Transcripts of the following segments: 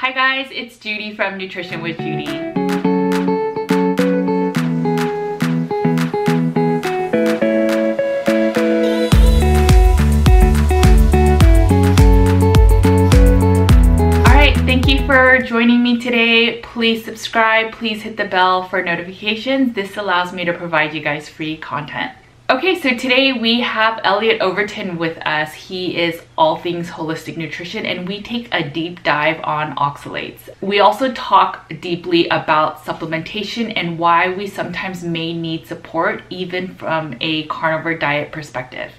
Hi guys, it's Judy from Nutrition with Judy. Alright, thank you for joining me today. Please subscribe, please hit the bell for notifications. This allows me to provide you guys free content. Okay, so today we have Elliot Overton with us. He is all things holistic nutrition and we take a deep dive on oxalates. We also talk deeply about supplementation and why we sometimes may need support even from a carnivore diet perspective.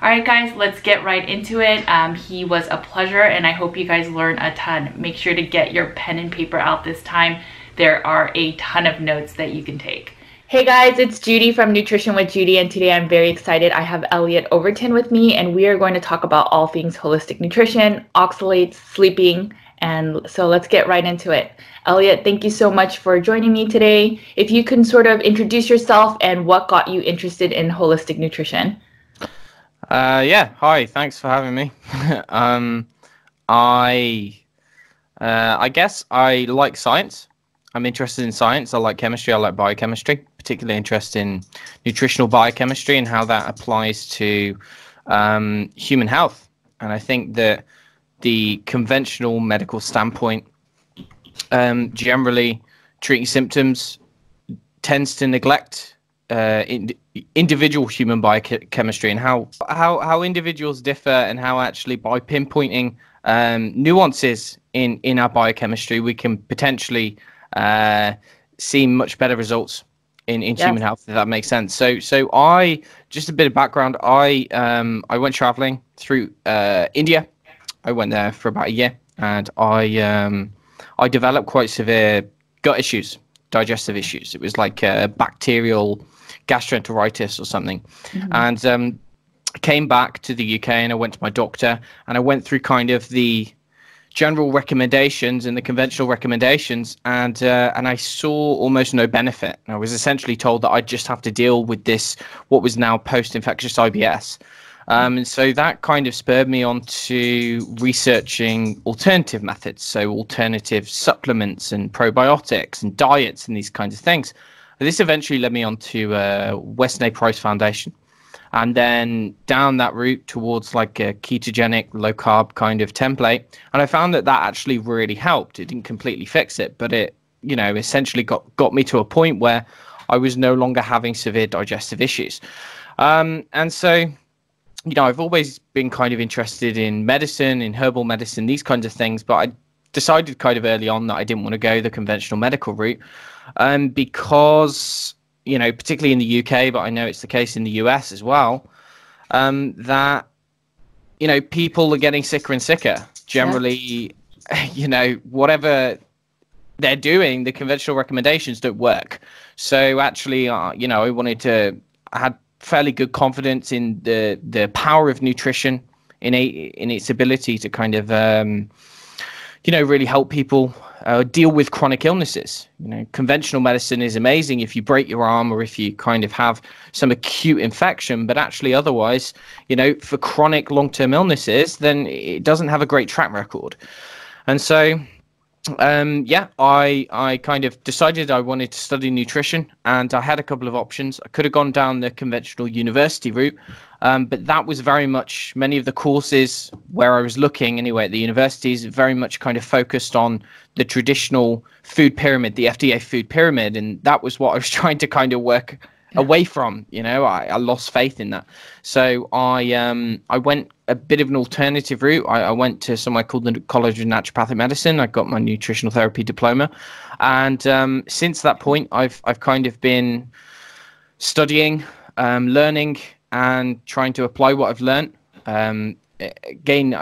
All right, guys, let's get right into it. Um, he was a pleasure and I hope you guys learn a ton. Make sure to get your pen and paper out this time. There are a ton of notes that you can take. Hey guys, it's Judy from Nutrition with Judy, and today I'm very excited. I have Elliot Overton with me, and we are going to talk about all things holistic nutrition, oxalates, sleeping, and so let's get right into it. Elliot, thank you so much for joining me today. If you can sort of introduce yourself and what got you interested in holistic nutrition. Uh, yeah, hi, thanks for having me. um, I, uh, I guess I like science. I'm interested in science. I like chemistry. I like biochemistry particularly interested in nutritional biochemistry and how that applies to um, human health. And I think that the conventional medical standpoint, um, generally treating symptoms, tends to neglect uh, in, individual human biochemistry and how, how how individuals differ and how actually by pinpointing um, nuances in in our biochemistry we can potentially uh, see much better results in, in human health, if that makes sense. So so I just a bit of background. I um I went traveling through uh, India. I went there for about a year, and I um I developed quite severe gut issues, digestive issues. It was like a bacterial gastroenteritis or something, mm-hmm. and um, came back to the UK and I went to my doctor and I went through kind of the general recommendations and the conventional recommendations, and uh, and I saw almost no benefit. I was essentially told that I'd just have to deal with this, what was now post-infectious IBS. Um, and so that kind of spurred me on to researching alternative methods, so alternative supplements and probiotics and diets and these kinds of things. This eventually led me on to uh, Weston A. Price Foundation, and then down that route towards like a ketogenic low carb kind of template. And i found that that actually really helped. It didn't completely fix it but it you know essentially got got me to a point where i was no longer having severe digestive issues. Um, and so you know i've always been kind of interested in medicine in herbal medicine these kinds of things but i decided kind of early on that i didn't want to go the conventional medical route um, because you know, particularly in the UK, but I know it's the case in the US as well, um, that, you know, people are getting sicker and sicker. Generally, yeah. you know, whatever they're doing, the conventional recommendations don't work. So actually, uh, you know, I wanted to, I had fairly good confidence in the, the power of nutrition in a, in its ability to kind of, um, you know, really help people uh, deal with chronic illnesses. You know, conventional medicine is amazing if you break your arm or if you kind of have some acute infection, but actually, otherwise, you know, for chronic long-term illnesses, then it doesn't have a great track record. And so, um, yeah, I I kind of decided I wanted to study nutrition, and I had a couple of options. I could have gone down the conventional university route, um, but that was very much many of the courses where I was looking anyway at the universities very much kind of focused on the traditional food pyramid, the FDA food pyramid, and that was what I was trying to kind of work yeah. away from. You know, I, I, lost faith in that, so I um I went a bit of an alternative route. I, I went to somewhere called the College of Naturopathic Medicine. I got my nutritional therapy diploma, and um, since that point, I've I've kind of been studying, um, learning, and trying to apply what I've learned. Um, again,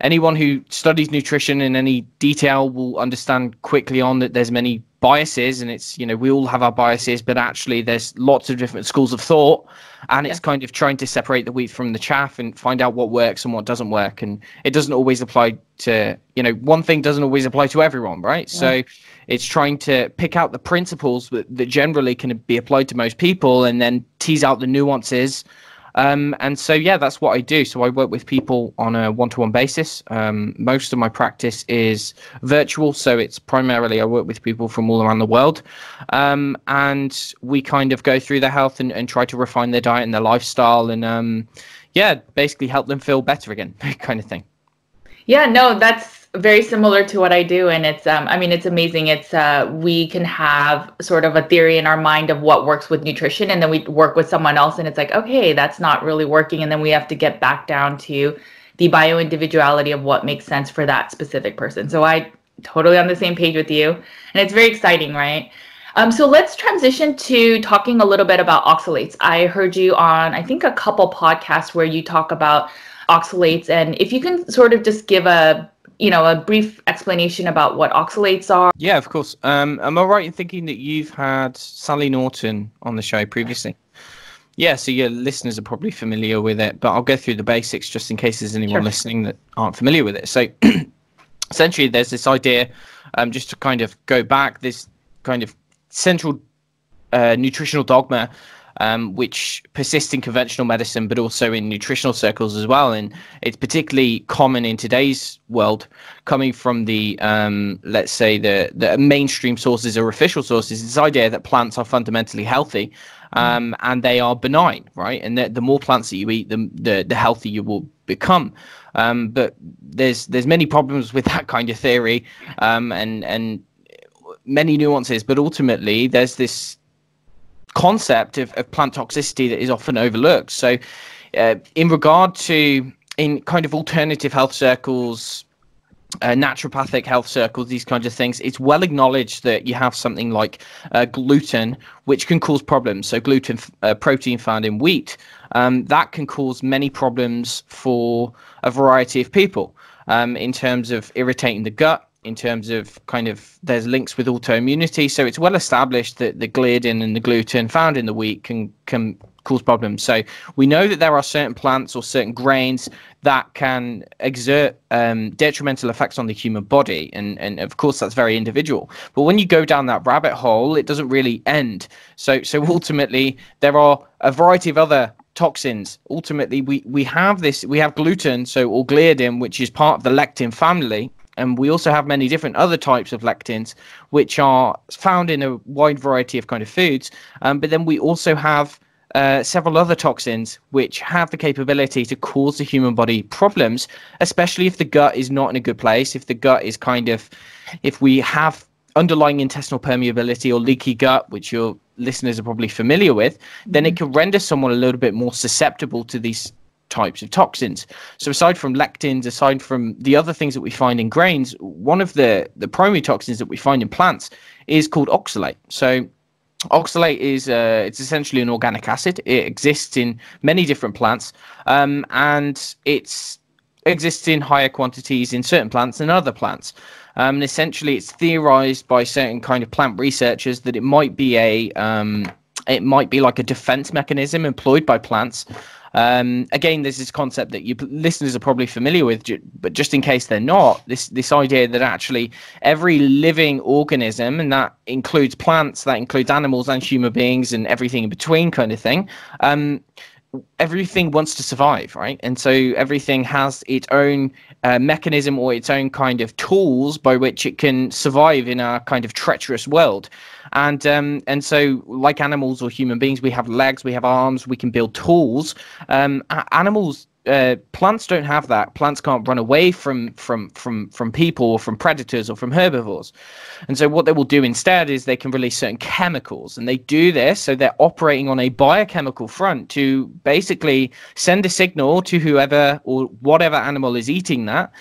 anyone who studies nutrition in any detail will understand quickly on that there's many biases and it's you know we all have our biases but actually there's lots of different schools of thought and it's kind of trying to separate the wheat from the chaff and find out what works and what doesn't work. And it doesn't always apply to you know one thing doesn't always apply to everyone right? Yeah. so it's trying to pick out the principles that, that generally can be applied to most people and then tease out the nuances Um, and so, yeah, that's what I do. So I work with people on a one-to-one basis. Um, most of my practice is virtual, so it's primarily I work with people from all around the world, um, and we kind of go through their health and, and try to refine their diet and their lifestyle, and um, yeah, basically help them feel better again, kind of thing. Yeah, no, that's very similar to what I do, and it's um, I mean, it's amazing. It's uh, we can have sort of a theory in our mind of what works with nutrition, and then we work with someone else, and it's like, okay, that's not really working, and then we have to get back down to the bio individuality of what makes sense for that specific person. So I totally on the same page with you, and it's very exciting, right? Um, so let's transition to talking a little bit about oxalates. I heard you on, I think, a couple podcasts where you talk about oxalates, and if you can sort of just give a you know, a brief explanation about what oxalates are. Yeah, of course. Um, am I right in thinking that you've had Sally Norton on the show previously? Yeah, so your listeners are probably familiar with it, but I'll go through the basics just in case there's anyone sure. listening that aren't familiar with it. So essentially, there's this idea, um, just to kind of go back, this kind of central uh, nutritional dogma um, which persists in conventional medicine, but also in nutritional circles as well. And it's particularly common in today's world, coming from the um, let's say the the mainstream sources or official sources. This idea that plants are fundamentally healthy. Um, and they are benign, right? And the, the more plants that you eat, the the, the healthier you will become. Um, but there's there's many problems with that kind of theory, um, and and many nuances. But ultimately, there's this concept of, of plant toxicity that is often overlooked. So, uh, in regard to in kind of alternative health circles, uh, naturopathic health circles, these kinds of things, it's well acknowledged that you have something like uh, gluten, which can cause problems. So, gluten uh, protein found in wheat, um, that can cause many problems for a variety of people um, in terms of irritating the gut, in terms of kind of there's links with autoimmunity. So it's well established that the gliadin and the gluten found in the wheat can can cause problems. So we know that there are certain plants or certain grains that can exert um, detrimental effects on the human body, and and of course that's very individual. But when you go down that rabbit hole, it doesn't really end. So so ultimately there are a variety of other toxins. Ultimately, we, we have this, we have gluten, so or gliadin, which is part of the lectin family, and we also have many different other types of lectins, which are found in a wide variety of kind of foods. Um, but then we also have uh, several other toxins which have the capability to cause the human body problems, especially if the gut is not in a good place. If the gut is kind of, if we have underlying intestinal permeability or leaky gut, which your listeners are probably familiar with, then it mm-hmm. can render someone a little bit more susceptible to these types of toxins. So aside from lectins, aside from the other things that we find in grains, one of the the primary toxins that we find in plants is called oxalate. So oxalate is uh, it's essentially an organic acid. It exists in many different plants, um, and it's exists in higher quantities in certain plants than other plants. Um, and essentially, it's theorized by certain kind of plant researchers that it might be a um, it might be like a defense mechanism employed by plants um, again, there's this concept that you listeners are probably familiar with, but just in case they're not, this this idea that actually every living organism, and that includes plants, that includes animals and human beings, and everything in between, kind of thing. Um, everything wants to survive, right? And so everything has its own uh, mechanism or its own kind of tools by which it can survive in our kind of treacherous world and um, and so like animals or human beings, we have legs, we have arms, we can build tools. Um, animals. Uh, plants don't have that. Plants can't run away from from from from people or from predators or from herbivores, and so what they will do instead is they can release certain chemicals, and they do this so they're operating on a biochemical front to basically send a signal to whoever or whatever animal is eating that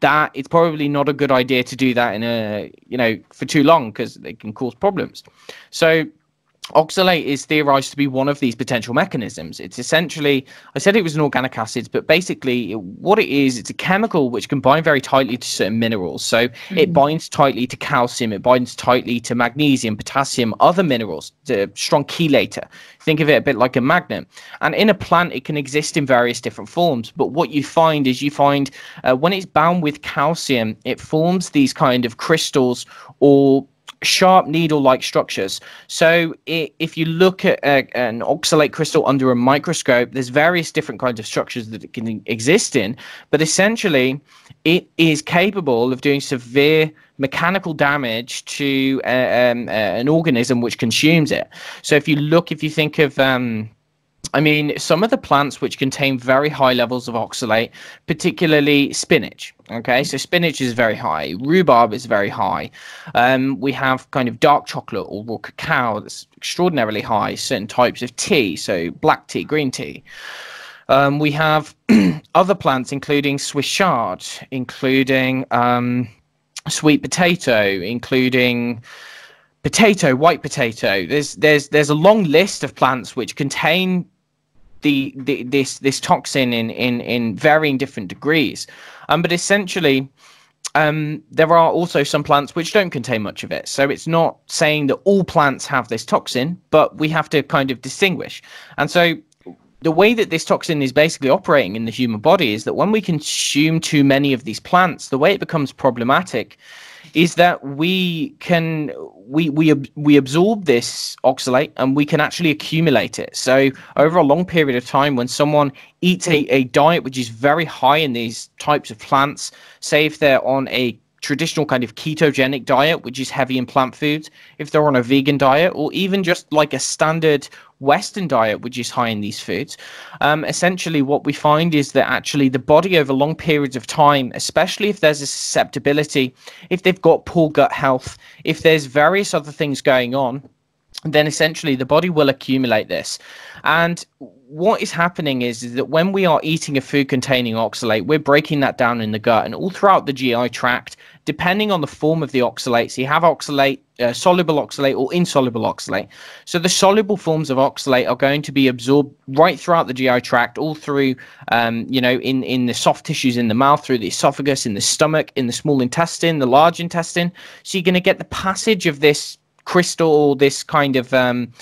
that it's probably not a good idea to do that in a you know for too long because it can cause problems so Oxalate is theorized to be one of these potential mechanisms. It's essentially, I said it was an organic acid, but basically what it is, it's a chemical which can bind very tightly to certain minerals. So mm-hmm. it binds tightly to calcium, it binds tightly to magnesium, potassium, other minerals, the strong chelator. Think of it a bit like a magnet. And in a plant, it can exist in various different forms. But what you find is you find uh, when it's bound with calcium, it forms these kind of crystals or sharp needle-like structures. So if you look at a, an oxalate crystal under a microscope, there's various different kinds of structures that it can exist in, but essentially it is capable of doing severe mechanical damage to uh, um, uh, an organism which consumes it. So if you look, if you think of um, I mean, some of the plants which contain very high levels of oxalate, particularly spinach. Okay, so spinach is very high, rhubarb is very high. Um, we have kind of dark chocolate or raw cacao that's extraordinarily high, certain types of tea, so black tea, green tea. Um, we have other plants, including Swiss chard, including um, sweet potato, including potato, white potato. There's there's there's a long list of plants which contain the, the this this toxin in in in varying different degrees. Um, but essentially, um, there are also some plants which don't contain much of it. So it's not saying that all plants have this toxin, but we have to kind of distinguish. And so the way that this toxin is basically operating in the human body is that when we consume too many of these plants, the way it becomes problematic is that we can we we we absorb this oxalate and we can actually accumulate it. So over a long period of time, when someone eats a, a diet which is very high in these types of plants, say if they're on a traditional kind of ketogenic diet, which is heavy in plant foods, if they're on a vegan diet, or even just like a standard Western diet, which is high in these foods, um, essentially what we find is that actually the body over long periods of time, especially if there's a susceptibility, if they've got poor gut health, if there's various other things going on, then essentially the body will accumulate this. And what is happening is, is that when we are eating a food containing oxalate, we're breaking that down in the gut and all throughout the GI tract, depending on the form of the oxalate. So you have oxalate, uh, soluble oxalate, or insoluble oxalate. So the soluble forms of oxalate are going to be absorbed right throughout the GI tract, all through, um, you know, in, in the soft tissues in the mouth, through the esophagus, in the stomach, in the small intestine, the large intestine. So you're going to get the passage of this crystal, this kind of um,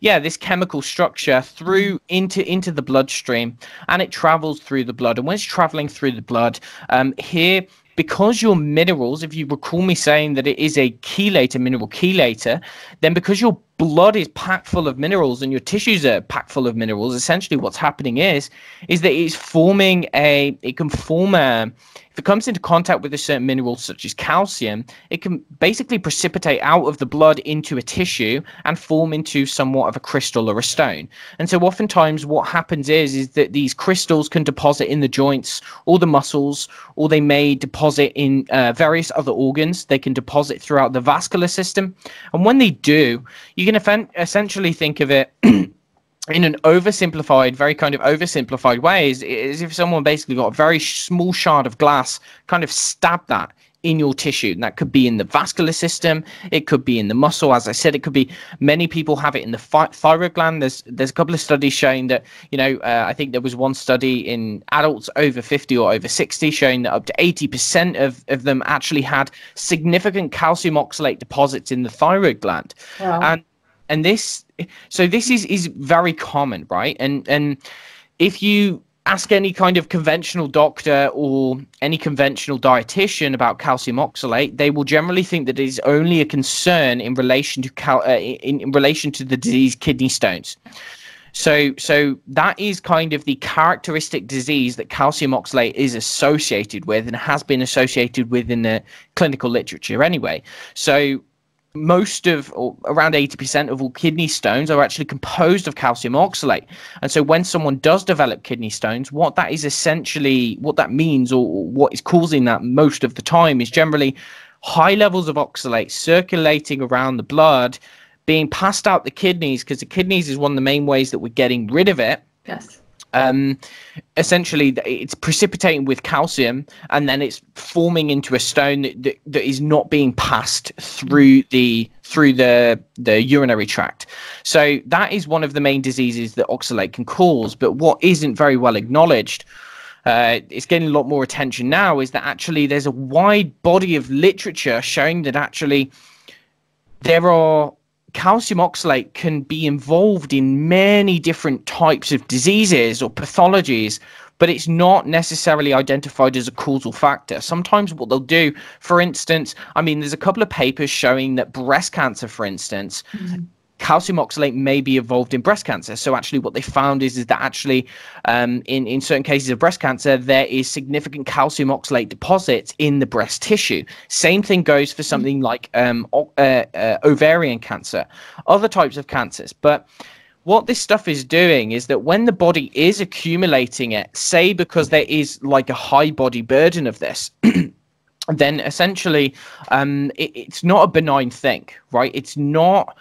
yeah, this chemical structure through into into the bloodstream, and it travels through the blood. And when it's traveling through the blood, um, here because your minerals, if you recall me saying that it is a chelator, mineral chelator, then because your blood is packed full of minerals and your tissues are packed full of minerals, essentially what's happening is, is that it's forming a, it can form a, if it comes into contact with a certain mineral such as calcium, it can basically precipitate out of the blood into a tissue and form into somewhat of a crystal or a stone. And so oftentimes what happens is, is that these crystals can deposit in the joints or the muscles, or they may deposit in uh, various other organs. They can deposit throughout the vascular system. And when they do, you can essentially think of it in an oversimplified, very kind of oversimplified way, is, is if someone basically got a very small shard of glass, kind of stabbed that in your tissue. And that could be in the vascular system, it could be in the muscle. As I said, it could be many people have it in the thyroid gland. There's there's a couple of studies showing that you know uh, I think there was one study in adults over 50 or over 60 showing that up to 80% of of them actually had significant calcium oxalate deposits in the thyroid gland. Wow. And and this so this is is very common right? And and if you ask any kind of conventional doctor or any conventional dietitian about calcium oxalate they will generally think that it is only a concern in relation to cal- uh, in, in relation to the disease kidney stones. So so that is kind of the characteristic disease that calcium oxalate is associated with and has been associated with in the clinical literature anyway. So most of or around 80% of all kidney stones are actually composed of calcium oxalate. And so when someone does develop kidney stones what that is essentially what that means or what is causing that most of the time is generally high levels of oxalate circulating around the blood being passed out the kidneys because the kidneys is one of the main ways that we're getting rid of it. Yes um, essentially it's precipitating with calcium and then it's forming into a stone that, that, that is not being passed through the through the the urinary tract. So that is one of the main diseases that oxalate can cause. But what isn't very well acknowledged uh, it's getting a lot more attention now is that actually there's a wide body of literature showing that actually there are calcium oxalate can be involved in many different types of diseases or pathologies but it's not necessarily identified as a causal factor. Sometimes what they'll do, for instance, I mean, there's a couple of papers showing that breast cancer, for instance, mm-hmm calcium oxalate may be involved in breast cancer. So actually, what they found is is that actually, um, in in certain cases of breast cancer, there is significant calcium oxalate deposits in the breast tissue. Same thing goes for something like um, uh, uh, ovarian cancer, other types of cancers, but what this stuff is doing is that when the body is accumulating it, say because there is like a high body burden of this, then essentially um, it, it's not a benign thing, right? It's not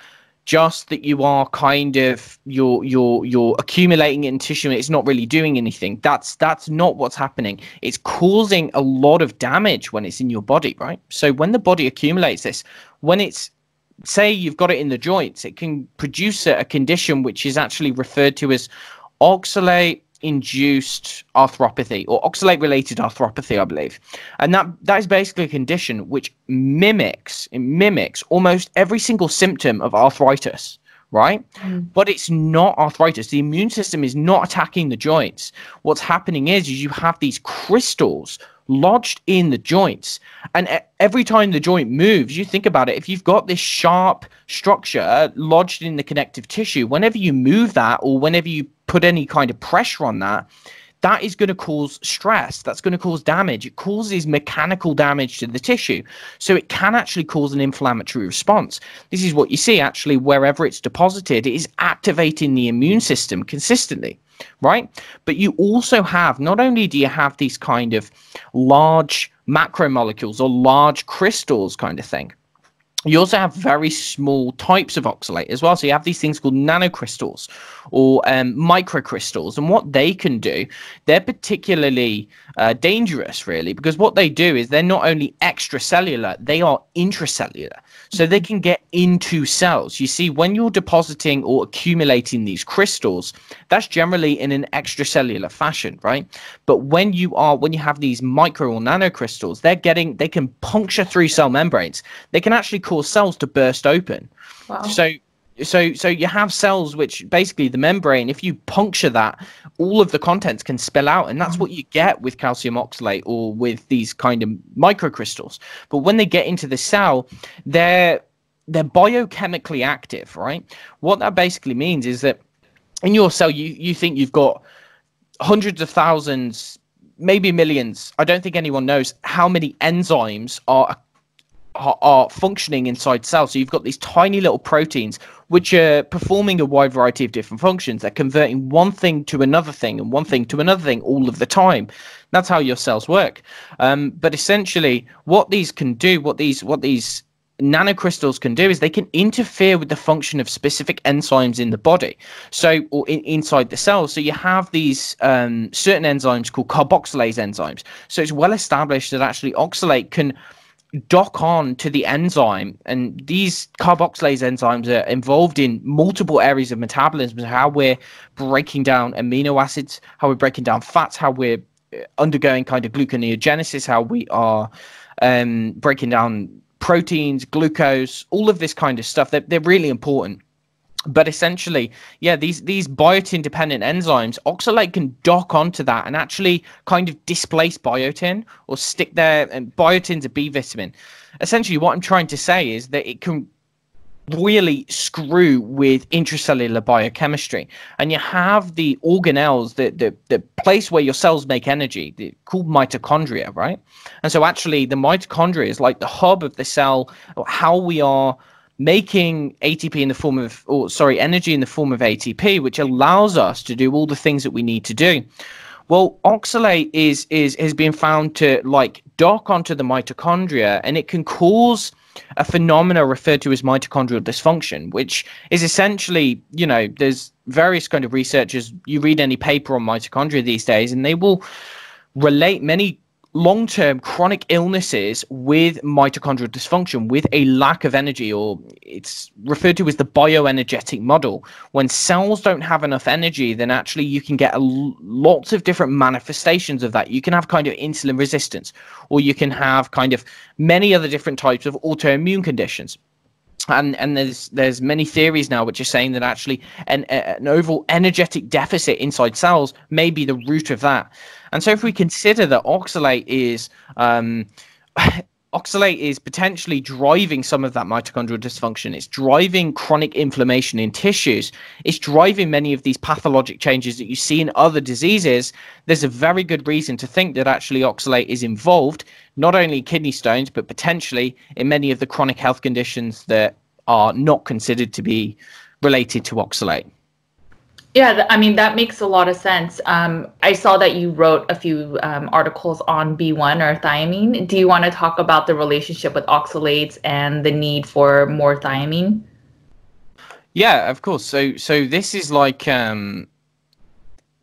just that you are kind of you're you're you're accumulating it in tissue and it's not really doing anything. That's that's not what's happening. It's causing a lot of damage when it's in your body right? So when the body accumulates this when it's say you've got it in the joints it can produce a, a condition which is actually referred to as oxalate induced arthropathy or oxalate related arthropathy i believe. And that that is basically a condition which mimics it mimics almost every single symptom of arthritis right? Mm. but it's not arthritis. The immune system is not attacking the joints. What's happening is, is you have these crystals lodged in the joints. And every time the joint moves, you think about it, if you've got this sharp structure lodged in the connective tissue, whenever you move that or whenever you put any kind of pressure on that, that is going to cause stress. That's going to cause damage. It causes mechanical damage to the tissue. So it can actually cause an inflammatory response. This is what you see actually wherever it's deposited, it is activating the immune system consistently right? But you also have, not only do you have these kind of large macromolecules or large crystals kind of thing, you also have very small types of oxalate as well. So you have these things called nanocrystals or um, microcrystals. And what they can do, they're particularly uh, dangerous, really, because what they do is they're not only extracellular, they are intracellular. So they can get into cells. You see, when you're depositing or accumulating these crystals, that's generally in an extracellular fashion, right? But when you are, when you have these micro or nanocrystals, they're getting, they can puncture through cell membranes. They can actually cause cells to burst open. Wow. So so so you have cells which basically the membrane if you puncture that all of the contents can spill out and that's mm. what you get with calcium oxalate or with these kind of microcrystals but when they get into the cell they're they're biochemically active right what that basically means is that in your cell you you think you've got hundreds of thousands maybe millions i don't think anyone knows how many enzymes are are, functioning inside cells. So you've got these tiny little proteins which are performing a wide variety of different functions. They're converting one thing to another thing and one thing to another thing all of the time. That's how your cells work. Um, but essentially, what these can do, what these what these nanocrystals can do is they can interfere with the function of specific enzymes in the body so or in, inside the cells so you have these um, certain enzymes called carboxylase enzymes so it's well established that actually oxalate can dock on to the enzyme and these carboxylase enzymes are involved in multiple areas of metabolism how we're breaking down amino acids how we're breaking down fats how we're uh, undergoing kind of gluconeogenesis how we are um, breaking down proteins glucose all of this kind of stuff. They're, they're really important but essentially, yeah, these these biotin dependent enzymes, oxalate can dock onto that and actually kind of displace biotin or stick there. And um, biotin's a B vitamin. Essentially, what I'm trying to say is that it can really screw with intracellular biochemistry. And you have the organelles, the, the, the place where your cells make energy, the, called mitochondria, right? And so actually the mitochondria is like the hub of the cell, how we are making ATP in the form of, or sorry, energy in the form of ATP, which allows us to do all the things that we need to do. Well, oxalate is is has been found to like dock onto the mitochondria, and it can cause a phenomena referred to as mitochondrial dysfunction, which is essentially, you know, there's various kind of researchers. You read any paper on mitochondria these days, and they will relate many long term chronic illnesses with mitochondrial dysfunction, with a lack of energy, or it's referred to as the bioenergetic model. When cells don't have enough energy, then actually you can get a, lots of different manifestations of that. You can have kind of insulin resistance, or you can have kind of many other different types of autoimmune conditions. And and there's there's many theories now which are saying that actually an an overall energetic deficit inside cells may be the root of that. And so if we consider that oxalate is um, oxalate is potentially driving some of that mitochondrial dysfunction. It's driving chronic inflammation in tissues. It's driving many of these pathologic changes that you see in other diseases. There's a very good reason to think that actually oxalate is involved, not only in kidney stones, but potentially in many of the chronic health conditions that are not considered to be related to oxalate. Yeah, I mean, that makes a lot of sense. Um, I saw that you wrote a few um, articles on B1 or thiamine. Do you want to talk about the relationship with oxalates and the need for more thiamine? Yeah, of course. So, so this is like um,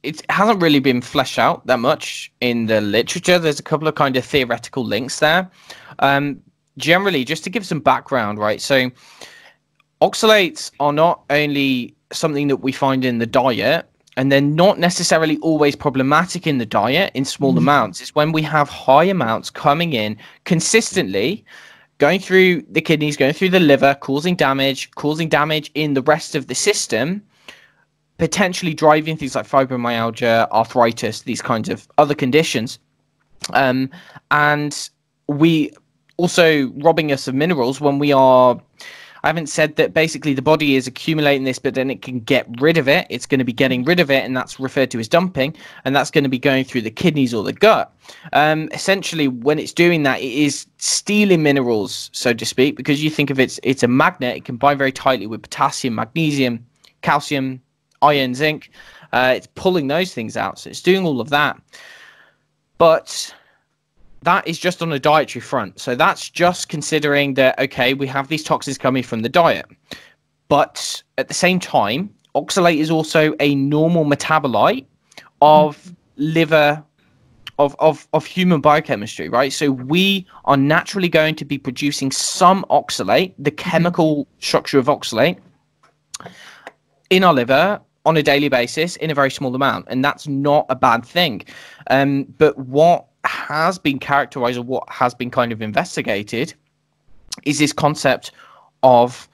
it hasn't really been fleshed out that much in the literature. There's a couple of kind of theoretical links there. Um, generally, just to give some background, right? So, oxalates are not only something that we find in the diet and they're not necessarily always problematic in the diet in small mm-hmm. amounts. It's when we have high amounts coming in consistently, going through the kidneys, going through the liver, causing damage, causing damage in the rest of the system, potentially driving things like fibromyalgia, arthritis, these kinds of other conditions. Um, and we also robbing us of minerals when we are I haven't said that basically the body is accumulating this, but then it can get rid of it. It's going to be getting rid of it, and that's referred to as dumping, and that's going to be going through the kidneys or the gut. Um, essentially, when it's doing that, it is stealing minerals, so to speak, because you think of it's it's a magnet. It can bind very tightly with potassium, magnesium, calcium, iron, zinc. Uh, it's pulling those things out, so it's doing all of that. But that is just on a dietary front. So that's just considering that, okay, we have these toxins coming from the diet. But at the same time, oxalate is also a normal metabolite of mm-hmm. liver of, of, of human biochemistry, right? So we are naturally going to be producing some oxalate, the mm-hmm. chemical structure of oxalate, in our liver on a daily basis in a very small amount. And that's not a bad thing. Um, but what has been characterized or what has been kind of investigated is this concept of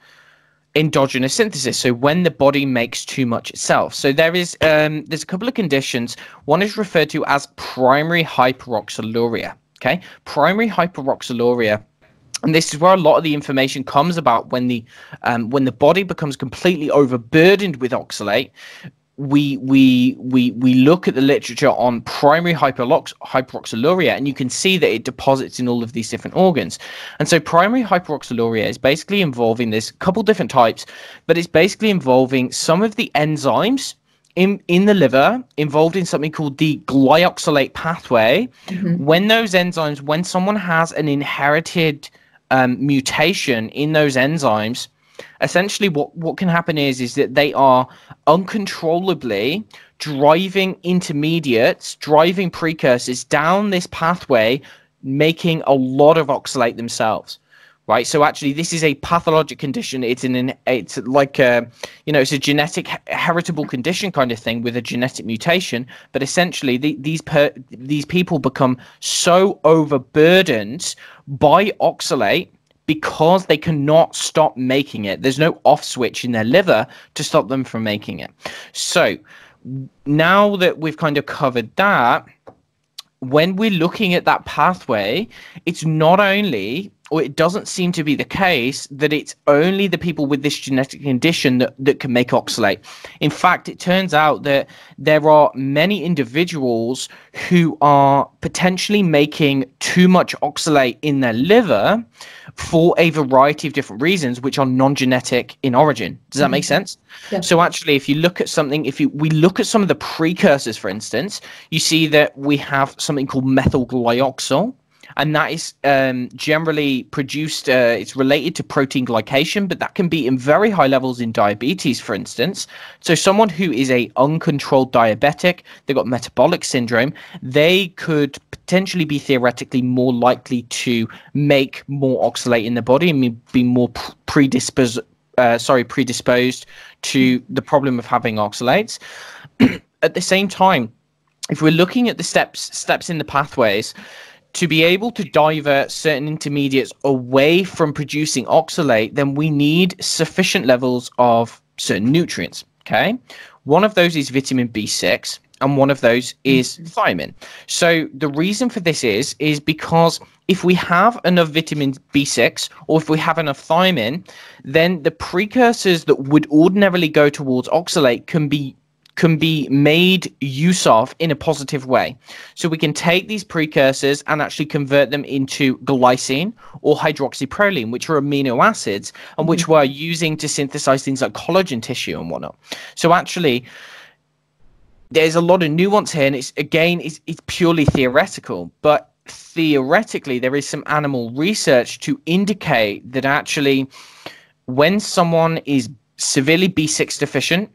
endogenous synthesis. So when the body makes too much itself. So there is um, there's a couple of conditions. One is referred to as primary hyperoxaluria okay? Primary hyperoxaluria and this is where a lot of the information comes about when the um, when the body becomes completely overburdened with oxalate we we we we look at the literature on primary hyperox- hyperoxaluria and you can see that it deposits in all of these different organs and so primary hyperoxaluria is basically involving this couple different types but it's basically involving some of the enzymes in in the liver involved in something called the glyoxylate pathway mm-hmm. when those enzymes when someone has an inherited um, mutation in those enzymes essentially what what can happen is is that they are uncontrollably driving intermediates driving precursors down this pathway making a lot of oxalate themselves right? So actually this is a pathologic condition. It's an it's like a you know it's a genetic heritable condition kind of thing with a genetic mutation. But essentially the, these per, these people become so overburdened by oxalate because they cannot stop making it. There's no off switch in their liver to stop them from making it. So now that we've kind of covered that, when we're looking at that pathway, it's not only or it doesn't seem to be the case that it's only the people with this genetic condition that, that can make oxalate. In fact, it turns out that there are many individuals who are potentially making too much oxalate in their liver for a variety of different reasons, which are non genetic in origin. Does that mm-hmm. make sense? Yeah. So, actually, if you look at something, if you, we look at some of the precursors, for instance, you see that we have something called methyl glyoxal and that is um, generally produced. Uh, it's related to protein glycation, but that can be in very high levels in diabetes, for instance. So someone who is a uncontrolled diabetic, they've got metabolic syndrome, they could potentially be theoretically more likely to make more oxalate in the body and be more predisposed. Uh, sorry, predisposed to the problem of having oxalates. At the same time, if we're looking at the steps steps in the pathways, to be able to divert certain intermediates away from producing oxalate, then we need sufficient levels of certain nutrients. Okay. One of those is vitamin B6 and one of those is mm-hmm. thiamine. So the reason for this is is because if we have enough vitamin B6 or if we have enough thiamine, then the precursors that would ordinarily go towards oxalate can be can be made use of in a positive way. So we can take these precursors and actually convert them into glycine or hydroxyproline, which are amino acids and which mm-hmm. we're using to synthesize things like collagen tissue and whatnot. So actually, there's a lot of nuance here, and it's again, it's, it's purely theoretical, but theoretically, there is some animal research to indicate that actually, when someone is severely B6 deficient,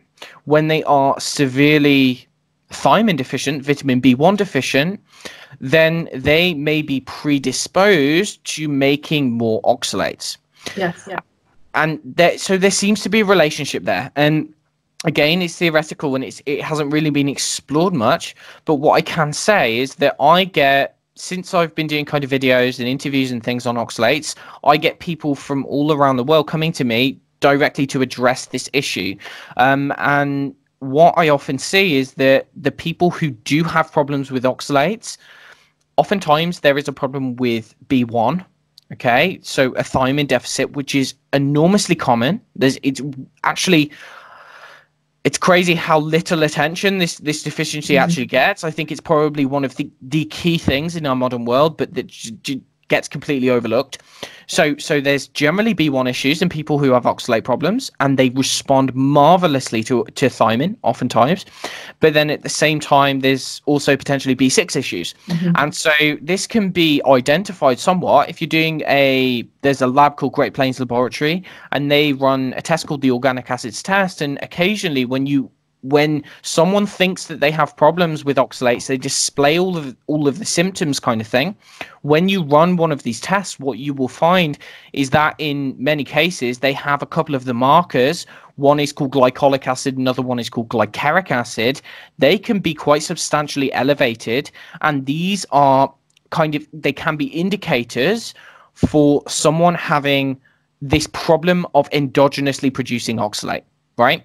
when they are severely thiamine deficient, vitamin B1 deficient, then they may be predisposed to making more oxalates. Yes, yeah. And there, so there seems to be a relationship there. And again, it's theoretical and it's it hasn't really been explored much. But what I can say is that I get since I've been doing kind of videos and interviews and things on oxalates, I get people from all around the world coming to me directly to address this issue. Um, and what I often see is that the people who do have problems with oxalates, oftentimes there is a problem with B1. Okay, so a thiamine deficit, which is enormously common. There's it's actually it's crazy how little attention this this deficiency mm-hmm. actually gets. I think it's probably one of the, the key things in our modern world, but that gets completely overlooked. So so there's generally B1 issues in people who have oxalate problems and they respond marvelously to to thiamine oftentimes. But then at the same time there's also potentially B6 issues. Mm-hmm. And so this can be identified somewhat if you're doing a there's a lab called Great Plains Laboratory and they run a test called the organic acids test and occasionally when you when someone thinks that they have problems with oxalates, they display all of all of the symptoms, kind of thing. When you run one of these tests, what you will find is that in many cases they have a couple of the markers. One is called glycolic acid, another one is called glyceric acid. They can be quite substantially elevated, and these are kind of they can be indicators for someone having this problem of endogenously producing oxalate, right?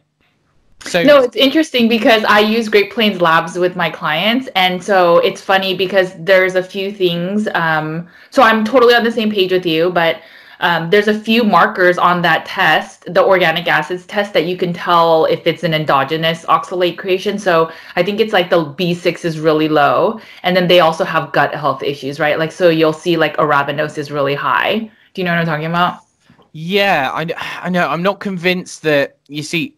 So no, it's interesting because I use Great Plains Labs with my clients, and so it's funny because there's a few things. Um, so I'm totally on the same page with you, but um, there's a few markers on that test, the organic acids test, that you can tell if it's an endogenous oxalate creation. So I think it's like the B6 is really low, and then they also have gut health issues, right? Like so you'll see like arabinose is really high. Do you know what I'm talking about? Yeah, I, I know. I'm not convinced that you see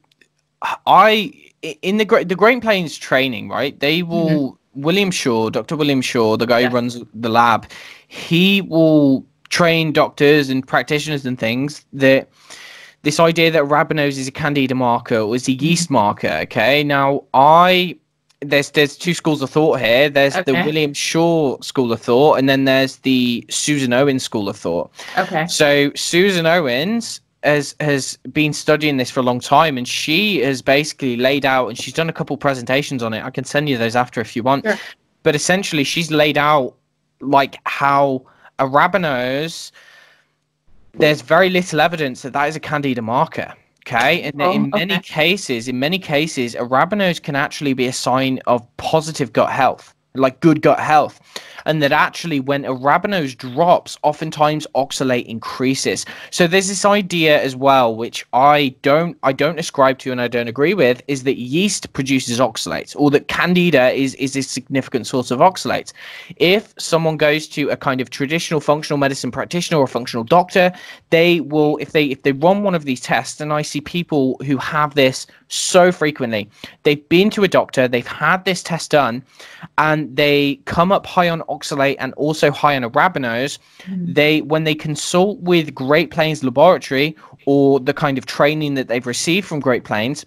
I in the great the Great Plains training, right? They mm-hmm. will mm-hmm. William Shaw, Dr. William Shaw, the guy yeah. who runs the lab, he will train doctors and practitioners and things that this idea that arabinose is a candida marker or is a yeast mm-hmm. marker. Okay, now I there's there's two schools of thought here. There's okay. the William Shaw school of thought, and then there's the Susan Owens school of thought. Okay. So Susan Owens has has been studying this for a long time, and she has basically laid out, and she's done a couple presentations on it. I can send you those after if you want. Sure. But essentially, she's laid out like how a arabinose. There's very little evidence that that is a candida marker. Okay, and oh, in many okay. cases, in many cases, a arabinose can actually be a sign of positive gut health, like good gut health and that actually when arabinose drops, oftentimes oxalate increases. So there's this idea as well, which I don't I don't ascribe to and I don't agree with, is that yeast produces oxalates, or that candida is is a significant source of oxalates. If someone goes to a kind of traditional functional medicine practitioner or functional doctor, they will if they if they run one of these tests, and I see people who have this so frequently, they've been to a doctor, they've had this test done, and they come up high on oxalate and also high on arabinose, mm. they when they consult with Great Plains Laboratory or the kind of training that they've received from Great Plains,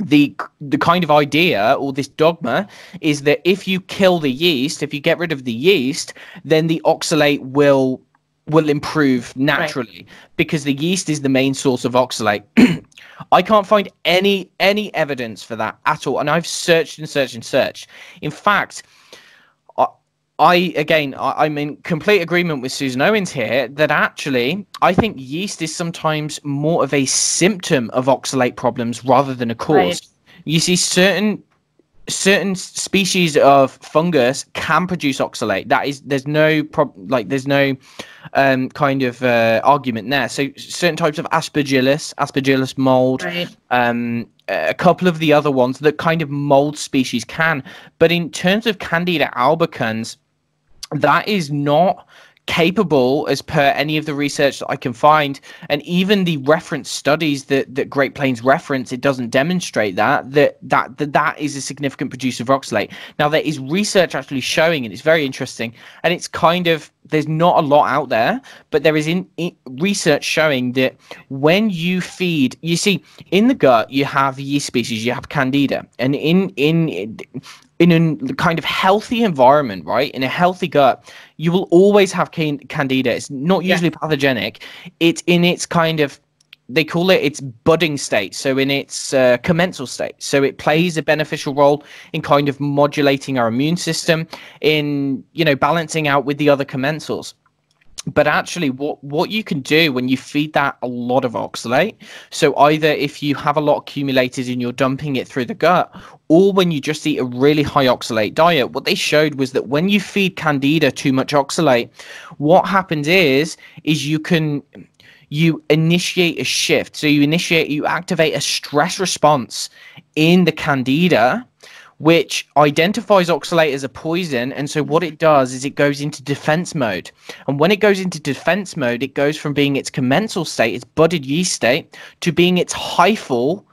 the the kind of idea or this dogma is that if you kill the yeast, if you get rid of the yeast, then the oxalate will will improve naturally right. because the yeast is the main source of oxalate. I can't find any any evidence for that at all, and I've searched and searched and searched. In fact, I again, I, I'm in complete agreement with Susan Owens here that actually I think yeast is sometimes more of a symptom of oxalate problems rather than a cause. Right. You see, certain certain species of fungus can produce oxalate. That is, there's no like there's no um, kind of uh, argument there. So certain types of aspergillus, aspergillus mold, right. um, a couple of the other ones that kind of mold species can. But in terms of Candida albicans, that is not capable as per any of the research that I can find. And even the reference studies that that Great Plains reference it doesn't demonstrate that that that that, that is a significant producer of oxalate. Now there is research actually showing and it's very interesting and it's kind of there's not a lot out there but there is in, in research showing that when you feed you see in the gut you have yeast species you have candida and in in in a kind of healthy environment, right? In a healthy gut, you will always have can- candida. It's not usually yeah. pathogenic. It's in its kind of they call it its budding state, so in its uh, commensal state. So it plays a beneficial role in kind of modulating our immune system, in you know balancing out with the other commensals but actually what what you can do when you feed that a lot of oxalate so either if you have a lot accumulated and you're dumping it through the gut or when you just eat a really high oxalate diet what they showed was that when you feed candida too much oxalate what happens is is you can you initiate a shift. So you initiate you activate a stress response in the candida which identifies oxalate as a poison. And so what it does is it goes into defense mode. And when it goes into defense mode, it goes from being its commensal state, its budded yeast state, to being its hyphal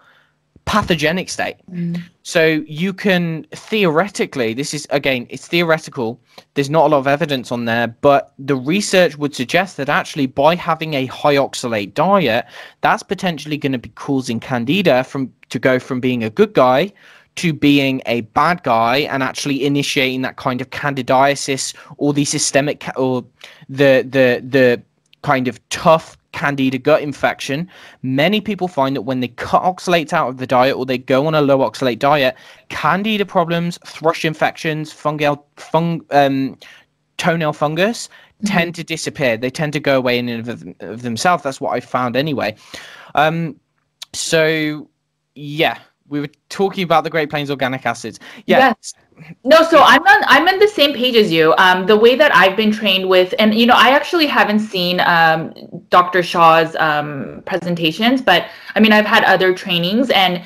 pathogenic state. Mm. So you can theoretically, this is again, it's theoretical. There's not a lot of evidence on there, but the research would suggest that actually by having a high oxalate diet, that's potentially going to be causing candida from to go from being a good guy to being a bad guy and actually initiating that kind of candidiasis or the systemic ca- or the the the kind of tough candida gut infection. Many people find that when they cut oxalates out of the diet or they go on a low oxalate diet candida problems thrush infections fungal fung um, toenail fungus mm-hmm. tend to disappear. They tend to go away in and of, of themselves. That's what i found anyway. Um, so yeah we were talking about the Great Plains organic acids. Yeah. Yes. No, so I'm on I'm on the same page as you. Um, the way that I've been trained with, and you know, I actually haven't seen um, Dr. Shaw's um, presentations, but I mean, I've had other trainings, and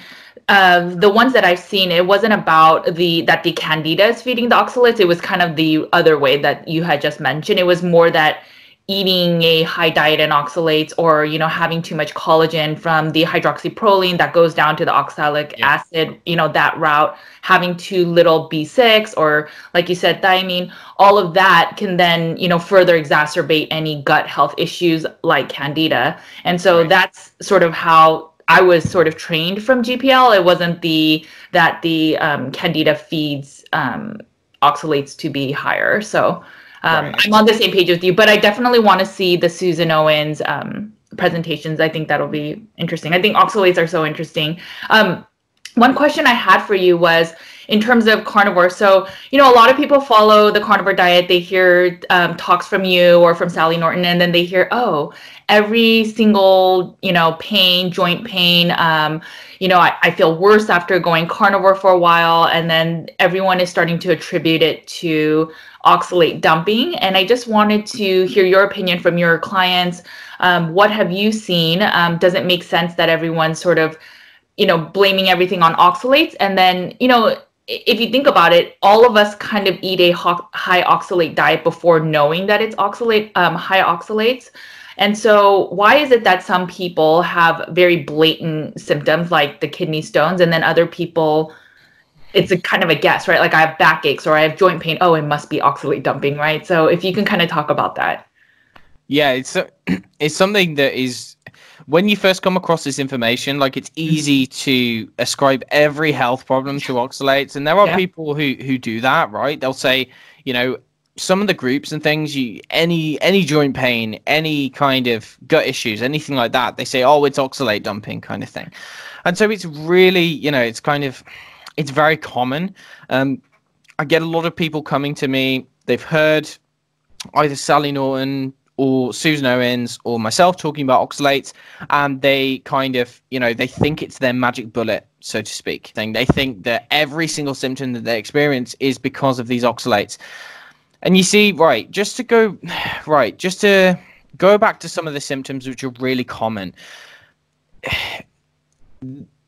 uh, the ones that I've seen, it wasn't about the that the candida is feeding the oxalates. It was kind of the other way that you had just mentioned. It was more that eating a high diet in oxalates or you know having too much collagen from the hydroxyproline that goes down to the oxalic yeah. acid you know that route having too little b6 or like you said thiamine all of that can then you know further exacerbate any gut health issues like candida and so right. that's sort of how I was sort of trained from GPL. It wasn't the that the um, candida feeds um, oxalates to be higher. So um, right. I'm on the same page with you, but I definitely want to see the Susan Owens um, presentations. I think that'll be interesting. I think oxalates are so interesting. Um, one question I had for you was in terms of carnivore. So, you know, a lot of people follow the carnivore diet. They hear um, talks from you or from Sally Norton, and then they hear, oh, every single, you know, pain, joint pain, um, you know, I, I feel worse after going carnivore for a while. And then everyone is starting to attribute it to oxalate dumping. And I just wanted to hear your opinion from your clients. Um, what have you seen? Um, does it make sense that everyone's sort of, you know, blaming everything on oxalates? And then, you know, if you think about it, all of us kind of eat a high oxalate diet before knowing that it's oxalate, um, high oxalates. And so, why is it that some people have very blatant symptoms like the kidney stones, and then other people it's a kind of a guess, right? Like I have backaches or I have joint pain. Oh, it must be oxalate dumping, right? So if you can kind of talk about that. Yeah, it's a, it's something that is when you first come across this information, like it's mm-hmm. easy to ascribe every health problem to oxalates, and there are yeah. people who who do that, right? They'll say, you know, some of the groups and things, you any any joint pain, any kind of gut issues, anything like that, they say, oh, it's oxalate dumping, kind of thing, and so it's really, you know, it's kind of it's very common. Um, I get a lot of people coming to me they've heard either Sally Norton or Susan Owens or myself talking about oxalates, and they kind of, you know, they think it's their magic bullet, so to speak. Thing they think that every single symptom that they experience is because of these oxalates. And you see, right, just to go, right, just to go back to some of the symptoms which are really common